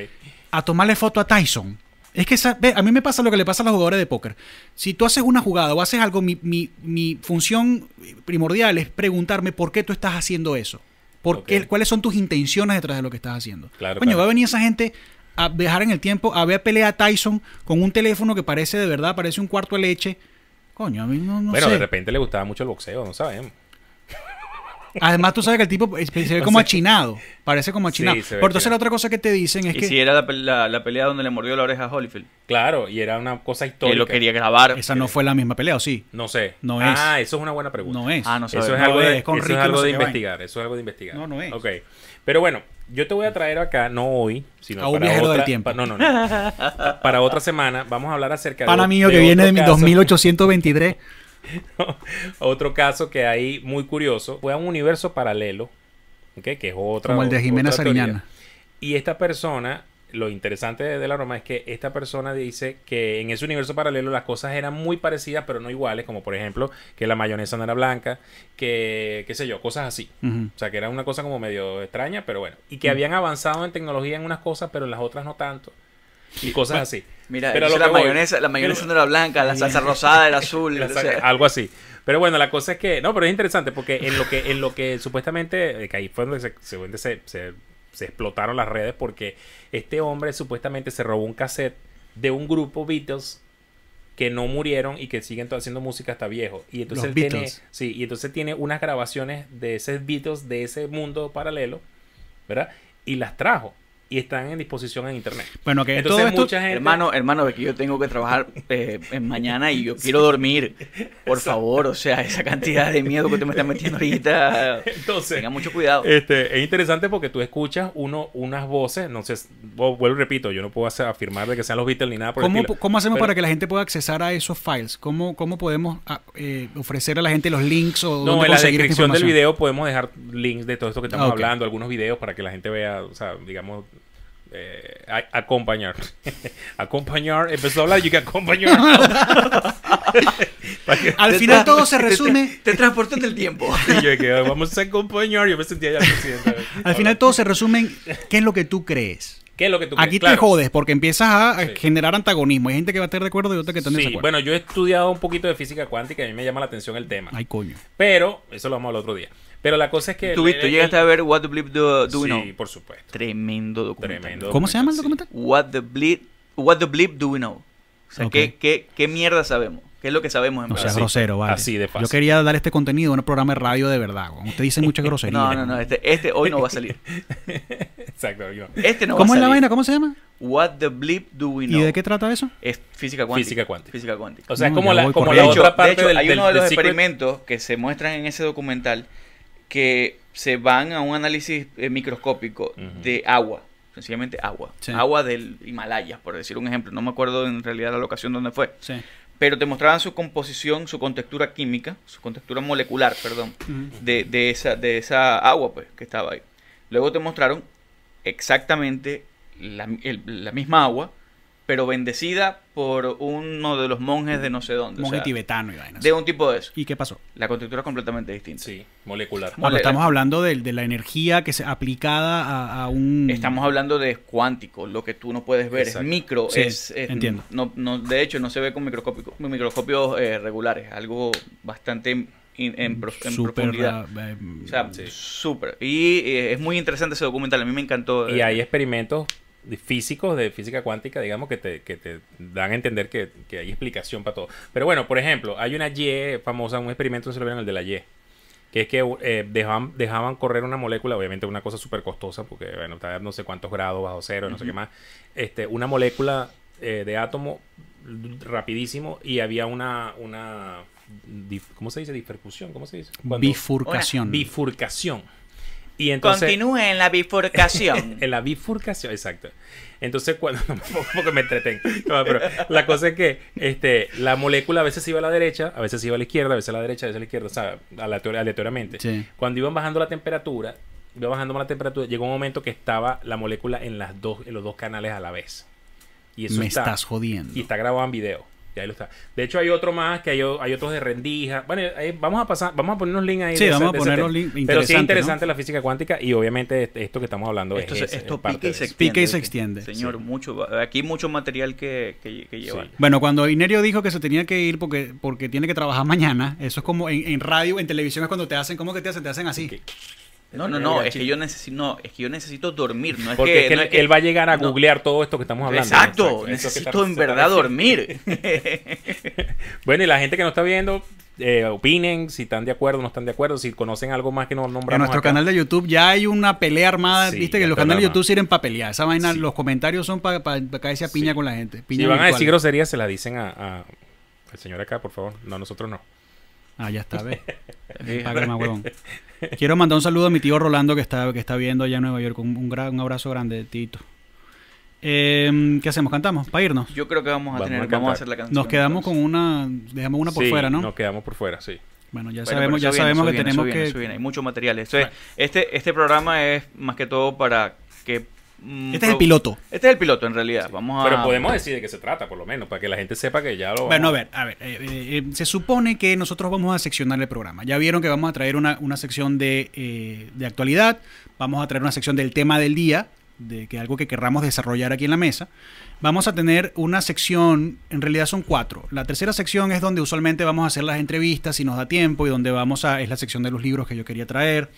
a tomarle foto a Tyson. Es que esa- a mí me pasa lo que le pasa a los jugadores de póker. Si tú haces una jugada o haces algo, mi, mi- mi función primordial es preguntarme por qué tú estás haciendo eso. Por qué-. ¿Cuáles son tus intenciones detrás de lo que estás haciendo? Claro, Coño, claro. va a venir esa gente a viajar en el tiempo, a ver pelea a Tyson con un teléfono que parece de verdad, parece un cuarto de leche. Coño, a mí no, no bueno, sé. de repente le gustaba mucho el boxeo, no sabemos. Además, tú sabes que el tipo eh, se ve como achinado. Parece como achinado. Sí, Pero entonces la otra cosa que te dicen es Y que si era la, pe- la- la pelea donde le mordió la oreja a Holyfield. Claro, y era una cosa Que histórica. lo quería grabar. esa no fue la misma pelea, ¿o sí? No sé. No Ah, eso es una buena pregunta. No es. Ah, no sé. Eso es No algo, de, es, con eso es algo no de vaina. investigar. Eso es algo de investigar. No, no es. Ok. Pero bueno, yo te voy a traer acá, no hoy, sino A un para viajero otra, del tiempo. pa- no, no, no. para otra semana vamos a hablar acerca Pana de mío de que viene de mi caso- 2823. otro caso que hay muy curioso. Fue a un universo paralelo, que es otra Como el de Jimena. Sariñana. Y esta persona, lo interesante de, de la broma es que esta persona dice que en ese universo paralelo las cosas eran muy parecidas, pero no iguales, como por ejemplo que la mayonesa no era blanca, que, qué sé yo, cosas así. O sea, que era una cosa como medio extraña, pero bueno. Y que habían avanzado en tecnología en unas cosas, pero en las otras no tanto. Y cosas así. Mira, Pero lo la que voy- mayonesa, la mayonesa no era blanca, la salsa rosada era azul. La o sa- sea, algo así. Pero bueno, la cosa es que. No, pero es interesante porque en lo que, en lo que supuestamente. eh, Que ahí fue donde se, se, se, se- se explotaron las redes porque este hombre supuestamente se robó un cassette de un grupo Beatles que no murieron y que siguen haciendo música hasta viejo. Y entonces él tiene. Sí, y entonces tiene unas grabaciones de esos Beatles, de ese mundo paralelo, ¿verdad? Y las trajo. Y están en disposición en internet. Bueno, que Entonces todo esto- mucha gente... Hermano, hermano, es que yo tengo que trabajar eh, en mañana y yo quiero dormir. Por favor, o sea, esa cantidad de miedo que tú me estás metiendo ahorita. Entonces, Tenga mucho cuidado. Este, es interesante porque tú escuchas uno, unas voces, no sé, vu- vuelvo y repito, yo no puedo hacer- afirmar de que sean los Beatles ni nada por el ¿Cómo, estilo. cómo hacemos Pero- para que la gente pueda accesar a esos files? ¿Cómo, cómo podemos ah, eh, ofrecer a la gente los links o No, en la descripción del video podemos dejar links de todo esto que estamos Ah, hablando, algunos videos para que la gente vea, o sea, digamos, eh, a- acompañar. acompañar, empezó a hablar, yo que acompañar. Que- Al final todo se resume... Te, te transportas del tiempo. y yo que vamos a acompañar, yo me sentía ya presidente. Al final todo se resume en qué es lo que tú crees. ¿Qué es lo que tú Aquí? Claro. te jodes porque empiezas a Sí. generar antagonismo. Hay gente que va a estar de acuerdo y otra que está en Sí, bueno, yo he estudiado un poquito de física cuántica y a mí me llama la atención el tema. Ay, coño. Pero, eso lo vamos a hablar otro día. Pero la cosa es que... ¿Tú, tú llegaste a ver What the Bleep Do, Do We Sí, Know? por supuesto. Tremendo documental. Tremendo. ¿Cómo se llama el Sí. documental? What the Bleep, What the Bleep Do We Know? O sea. ¿qué, qué, qué mierda sabemos? ¿Qué es lo que sabemos en No seas Así, grosero, vale. así de fácil. Yo quería dar este contenido a un programa de radio de verdad. güey. Usted dice mucha grosería. No, no, no, este, este hoy no va a salir. Exacto, yo. Este no ¿Cómo va es a la salir. vaina? ¿Cómo se llama? What the Bleep Do We Know? ¿Y de qué trata eso? Es física cuántica. Física cuántica. Física cuántica. O sea, es como la, como la de hecho, otra parte de hecho, del, hay del- uno de los del experimentos que se muestran en ese documental que se van a un análisis eh, microscópico de agua, sencillamente agua, Sí. agua del Himalaya, por decir un ejemplo. No me acuerdo en realidad la locación donde fue, Sí. pero te mostraban su composición, su contextura química, su contextura molecular, perdón, de, de esa, de esa agua pues, que estaba ahí. Luego te mostraron exactamente la, el- la misma agua, pero bendecida por uno de los monjes de no sé dónde. o Monje sea, tibetano y vainas. de un tipo de eso. ¿Y qué pasó? La contextura es completamente distinta. Sí, molecular. Bueno, estamos hablando de, de la energía que se aplicada a, a un... Estamos hablando de cuántico, lo que tú no puedes ver Exacto. es micro, Sí, es, es- entiendo. No, no, de hecho, no se ve con microscopios, microscopios eh, regulares, algo bastante in- en, pro- en súper, profundidad. eh, O sea, Sí. súper. Y eh, es muy interesante ese documental, a mí me encantó. Y eh, hay experimentos físicos de física cuántica, digamos, que te, que te dan a entender que, que hay explicación para todo. Pero bueno, por ejemplo, hay una Y famosa, un experimento, se lo vieron el de la Y, que es que eh, dejaban, dejaban correr una molécula, obviamente una cosa súper costosa, porque bueno, está a no sé cuántos grados bajo cero, no sé qué más, este, una molécula eh, de átomo rapidísimo y había una, una ¿cómo se dice? Dipercusión, ¿cómo se dice? Cuando- bifurcación. bifurcación. Y entonces... Continúe en la bifurcación. En la bifurcación, exacto. Entonces, cuando. porque me entretengo. No, pero la cosa es que este, la molécula a veces iba a la derecha, a veces iba a la izquierda, a veces a la derecha, a veces a la izquierda, o sea, aleatori- aleatoriamente. Sí. Cuando iban bajando la temperatura, iba bajando más la temperatura, llegó un momento que estaba la molécula en, las dos, en los dos canales a la vez. Y eso Me está, estás jodiendo. Y está grabado en video. Y ahí lo está. De hecho, hay otro más que hay, hay otros de rendija. Bueno, ahí vamos a pasar, vamos a poner unos links ahí. Sí, de vamos a poner los links. Pero sí es Interesante, la física cuántica y obviamente este- esto que estamos hablando esto es, se- es- esto es parte pica y se extiende. Pica y se extiende. Señor, Sí. mucho, aquí mucho material que, que, que llevar. Sí. Bueno, cuando Inerio dijo que se tenía que ir porque, porque tiene que trabajar mañana, eso es como en, en radio, en televisión es cuando te hacen, ¿cómo que te hacen? Te hacen así. No, no, no, es que yo necesito, no, es que yo necesito dormir, no es Porque que, es que no él, es que- él va a llegar a no. googlear todo esto que estamos hablando. Exacto, necesito en verdad dormir. Bueno, y la gente que no está viendo, eh, opinen si están de acuerdo o no están de acuerdo, si conocen algo más que no nombramos. En nuestro acá. canal de YouTube ya hay una pelea armada. Sí, Viste que los canales de. YouTube sirven para pelear. Esa vaina, Sí. los comentarios son para caerse a piña Sí. con la gente. Si Piña van a decir groserías, se las dicen a, a- al señor acá, por favor. No, nosotros no. Ah, ya está, ve. Pa' huevón. Quiero mandar un saludo a mi tío Rolando que está, que está viendo allá en Nueva York. Un, un, gra- un abrazo grande, Tito. Eh, ¿Qué hacemos? ¿Cantamos? Para irnos. Yo creo que vamos a Vamos tener, a vamos a cantar. hacer la canción. Nos quedamos entonces. con una. Dejamos una por Sí, fuera, ¿no? Nos quedamos por fuera, sí. Bueno, ya Bueno, sabemos, ya viene, sabemos que viene, tenemos eso viene, que. eso viene, hay mucho material. Esto es- este, este programa es más que todo para que... mm, Este es el piloto. Este es el piloto, en realidad. Vamos a... Pero podemos decir de qué se trata, por lo menos, para que la gente sepa que ya lo. Bueno, a ver, a ver. eh, eh, eh, se supone que nosotros vamos a seccionar el programa. Ya vieron que vamos a traer una, una sección de, eh, de actualidad, vamos a traer una sección del tema del día, de que algo que querramos desarrollar aquí en la mesa. Vamos a tener una sección, en realidad son cuatro. La tercera sección es donde usualmente vamos a hacer las entrevistas si nos da tiempo y donde vamos a, es la sección de los libros que yo quería traer.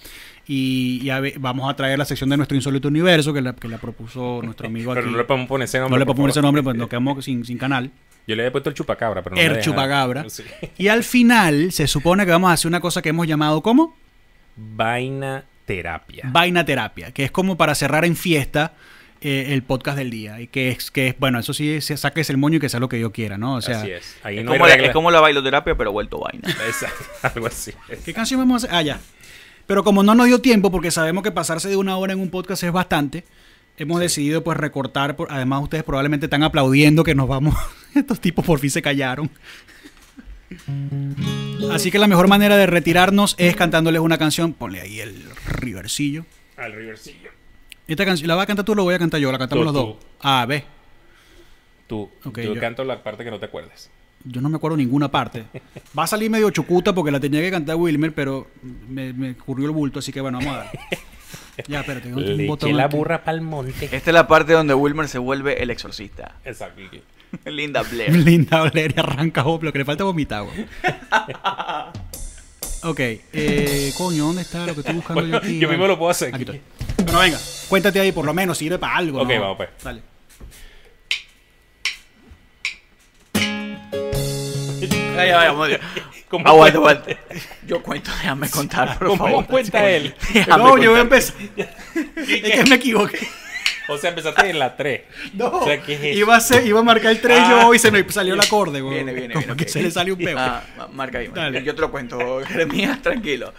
Y, y a vamos a traer la sección de nuestro insólito universo que la, que la propuso nuestro amigo aquí. Pero no le podemos poner ese nombre. No le podemos poner ese nombre, pues nos quedamos sin, sin canal. Yo le he puesto el chupacabra, pero no El chupacabra. Sí. Y al final se supone que vamos a hacer una cosa que hemos llamado como Vaina terapia. vaina terapia, que es como para cerrar en fiesta eh, el podcast del día. Y que es, que es, bueno, eso sí, se saques el moño y que sea lo que yo quiera, ¿no? O sea, así es. Ahí Es no hay como, la, regla. es como la bailoterapia, pero vuelto vaina. Exacto, algo así. ¿qué canción vamos a hacer? Ah, ya. Pero como no nos dio tiempo, porque sabemos que pasarse de una hora en un podcast es bastante, hemos decidido pues recortar. Por, además, ustedes probablemente están aplaudiendo que nos vamos. Estos tipos por fin se callaron. Así que la mejor manera de retirarnos es cantándoles una canción. Ponle ahí el riversillo. Al riversillo. Esta canción, ¿la va a cantar tú o la voy a cantar yo? La cantamos Tú, los dos. A, B. Tú, Ok, yo, yo- canto la parte que no te acuerdes. Yo no me acuerdo ninguna parte. Va a salir medio chucuta porque la tenía que cantar Wilmer, pero me, me ocurrió el bulto, así que bueno, vamos a dar. Ya, espérate, tengo un Le botón eché la burra pa'l monte. Esta es la parte donde Wilmer se vuelve el exorcista. Exacto. Linda Blair. Linda Blair y arranca lo que le falta es vomitar, güey. Ok, eh, coño, ¿dónde está lo que estoy buscando yo aquí? Yo mismo lo puedo hacer. Aquí estoy. Bueno, venga, cuéntate ahí, por lo menos sirve para algo. Ok, ¿no? vamos, pues. Dale. ¿Cómo Aguanta, fue? aguanta. Yo cuento, déjame contar, por ¿Cómo favor. cuenta él? Déjame No, yo voy a contar. empezar. es que me equivoqué. O sea, empezaste en la 3. No, O sea, ¿qué es eso? iba, a ser- iba a marcar el 3 Ah. yo y se me salió el acorde, güey. Viene, viene, Como viene. que ok. se le salió un peo. Ah, ma- marca ahí. Dale. Yo te lo cuento, Jeremías, tranquilo.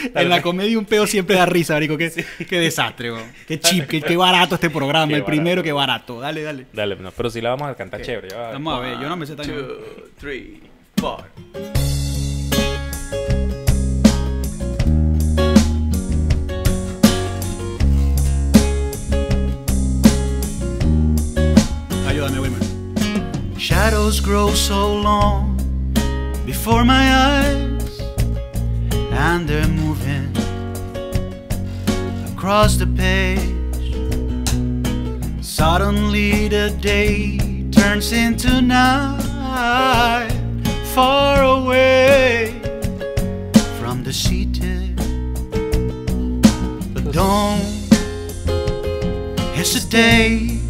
en la comedia un peo siempre da risa, marico. Qué, qué desastre, güey. Qué chip, qué, qué barato este programa. Qué el primero, barato. qué barato. Dale, dale. Dale, no, pero si la vamos a cantar chévere. ya va. Vamos a ver, yo no me sé tan Two, three, four. Ayúdame, Wilmer. Shadows grow so long before my eyes, and they're moving across the page. Suddenly, the day turns into night, far away from the city. But don't hesitate.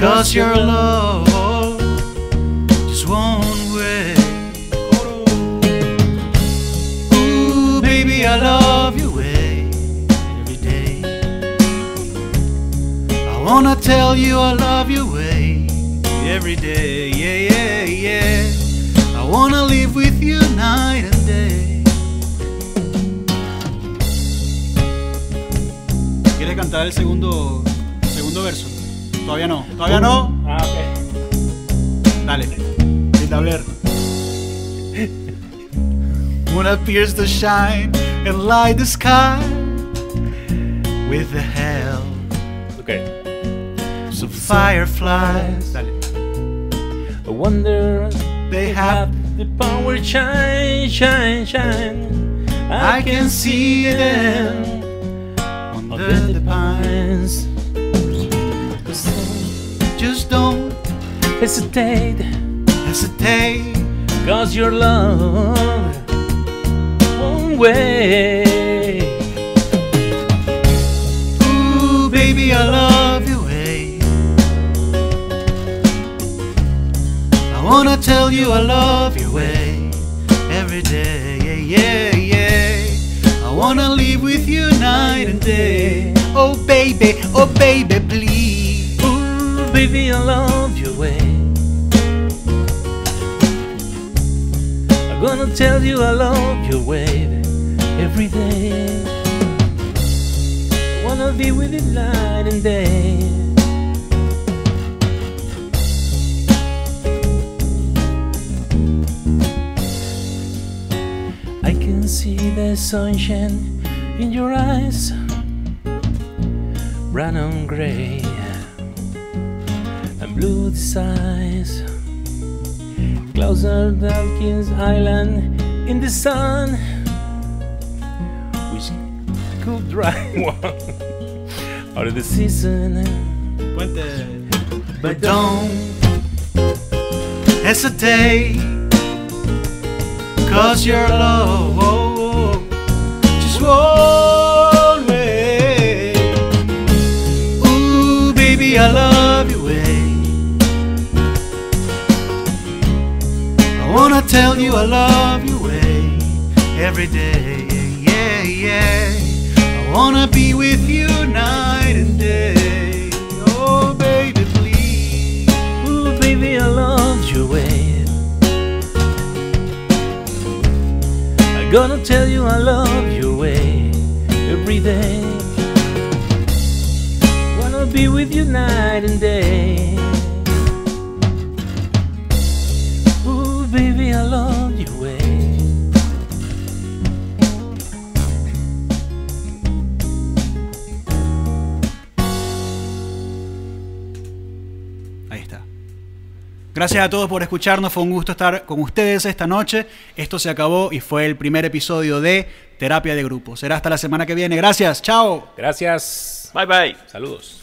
Cause your love wanna tell you I love your way every day. Yeah, yeah, yeah. I wanna live with you night and day. ¿Quieres cantar el segundo, segundo verso? Todavía no, todavía no. Ah, ok. Dale. Linda Blair. Moon appears to shine and light the sky with the help Ok. Fireflies. Dale. I wonder They have, the power shine, shine, shine. I can see them under the pines. Just don't Hesitate, hesitate. cause your love won't wait. Ooh, baby, I love wanna tell you I love your way eh? every day. Yeah, yeah, yeah. I wanna live with you night and day. Oh, baby, oh, baby, please. Ooh, baby, I love your way. Eh? I'm gonna tell you I love your way every day. I wanna be with you night and day. See the sunshine in your eyes, brown and gray, and blue skies. Clouds are Dawkins Island in the sun, which could dry one out of the season. But don't hesitate. Cause your love one. Ooh, baby, I love your way. I wanna tell you I love your way every day. Yeah, yeah. I Wanna be with you night and day. Oh, baby, please. Ooh, baby, I love your way. Gonna tell you I love way day. Wanna be with you night and day. Gracias a todos por escucharnos. Fue un gusto estar con ustedes esta noche. Esto se acabó y fue el primer episodio de Terapia de Grupo. Será hasta la semana que viene. Gracias. Chao. Gracias. Bye bye. Saludos.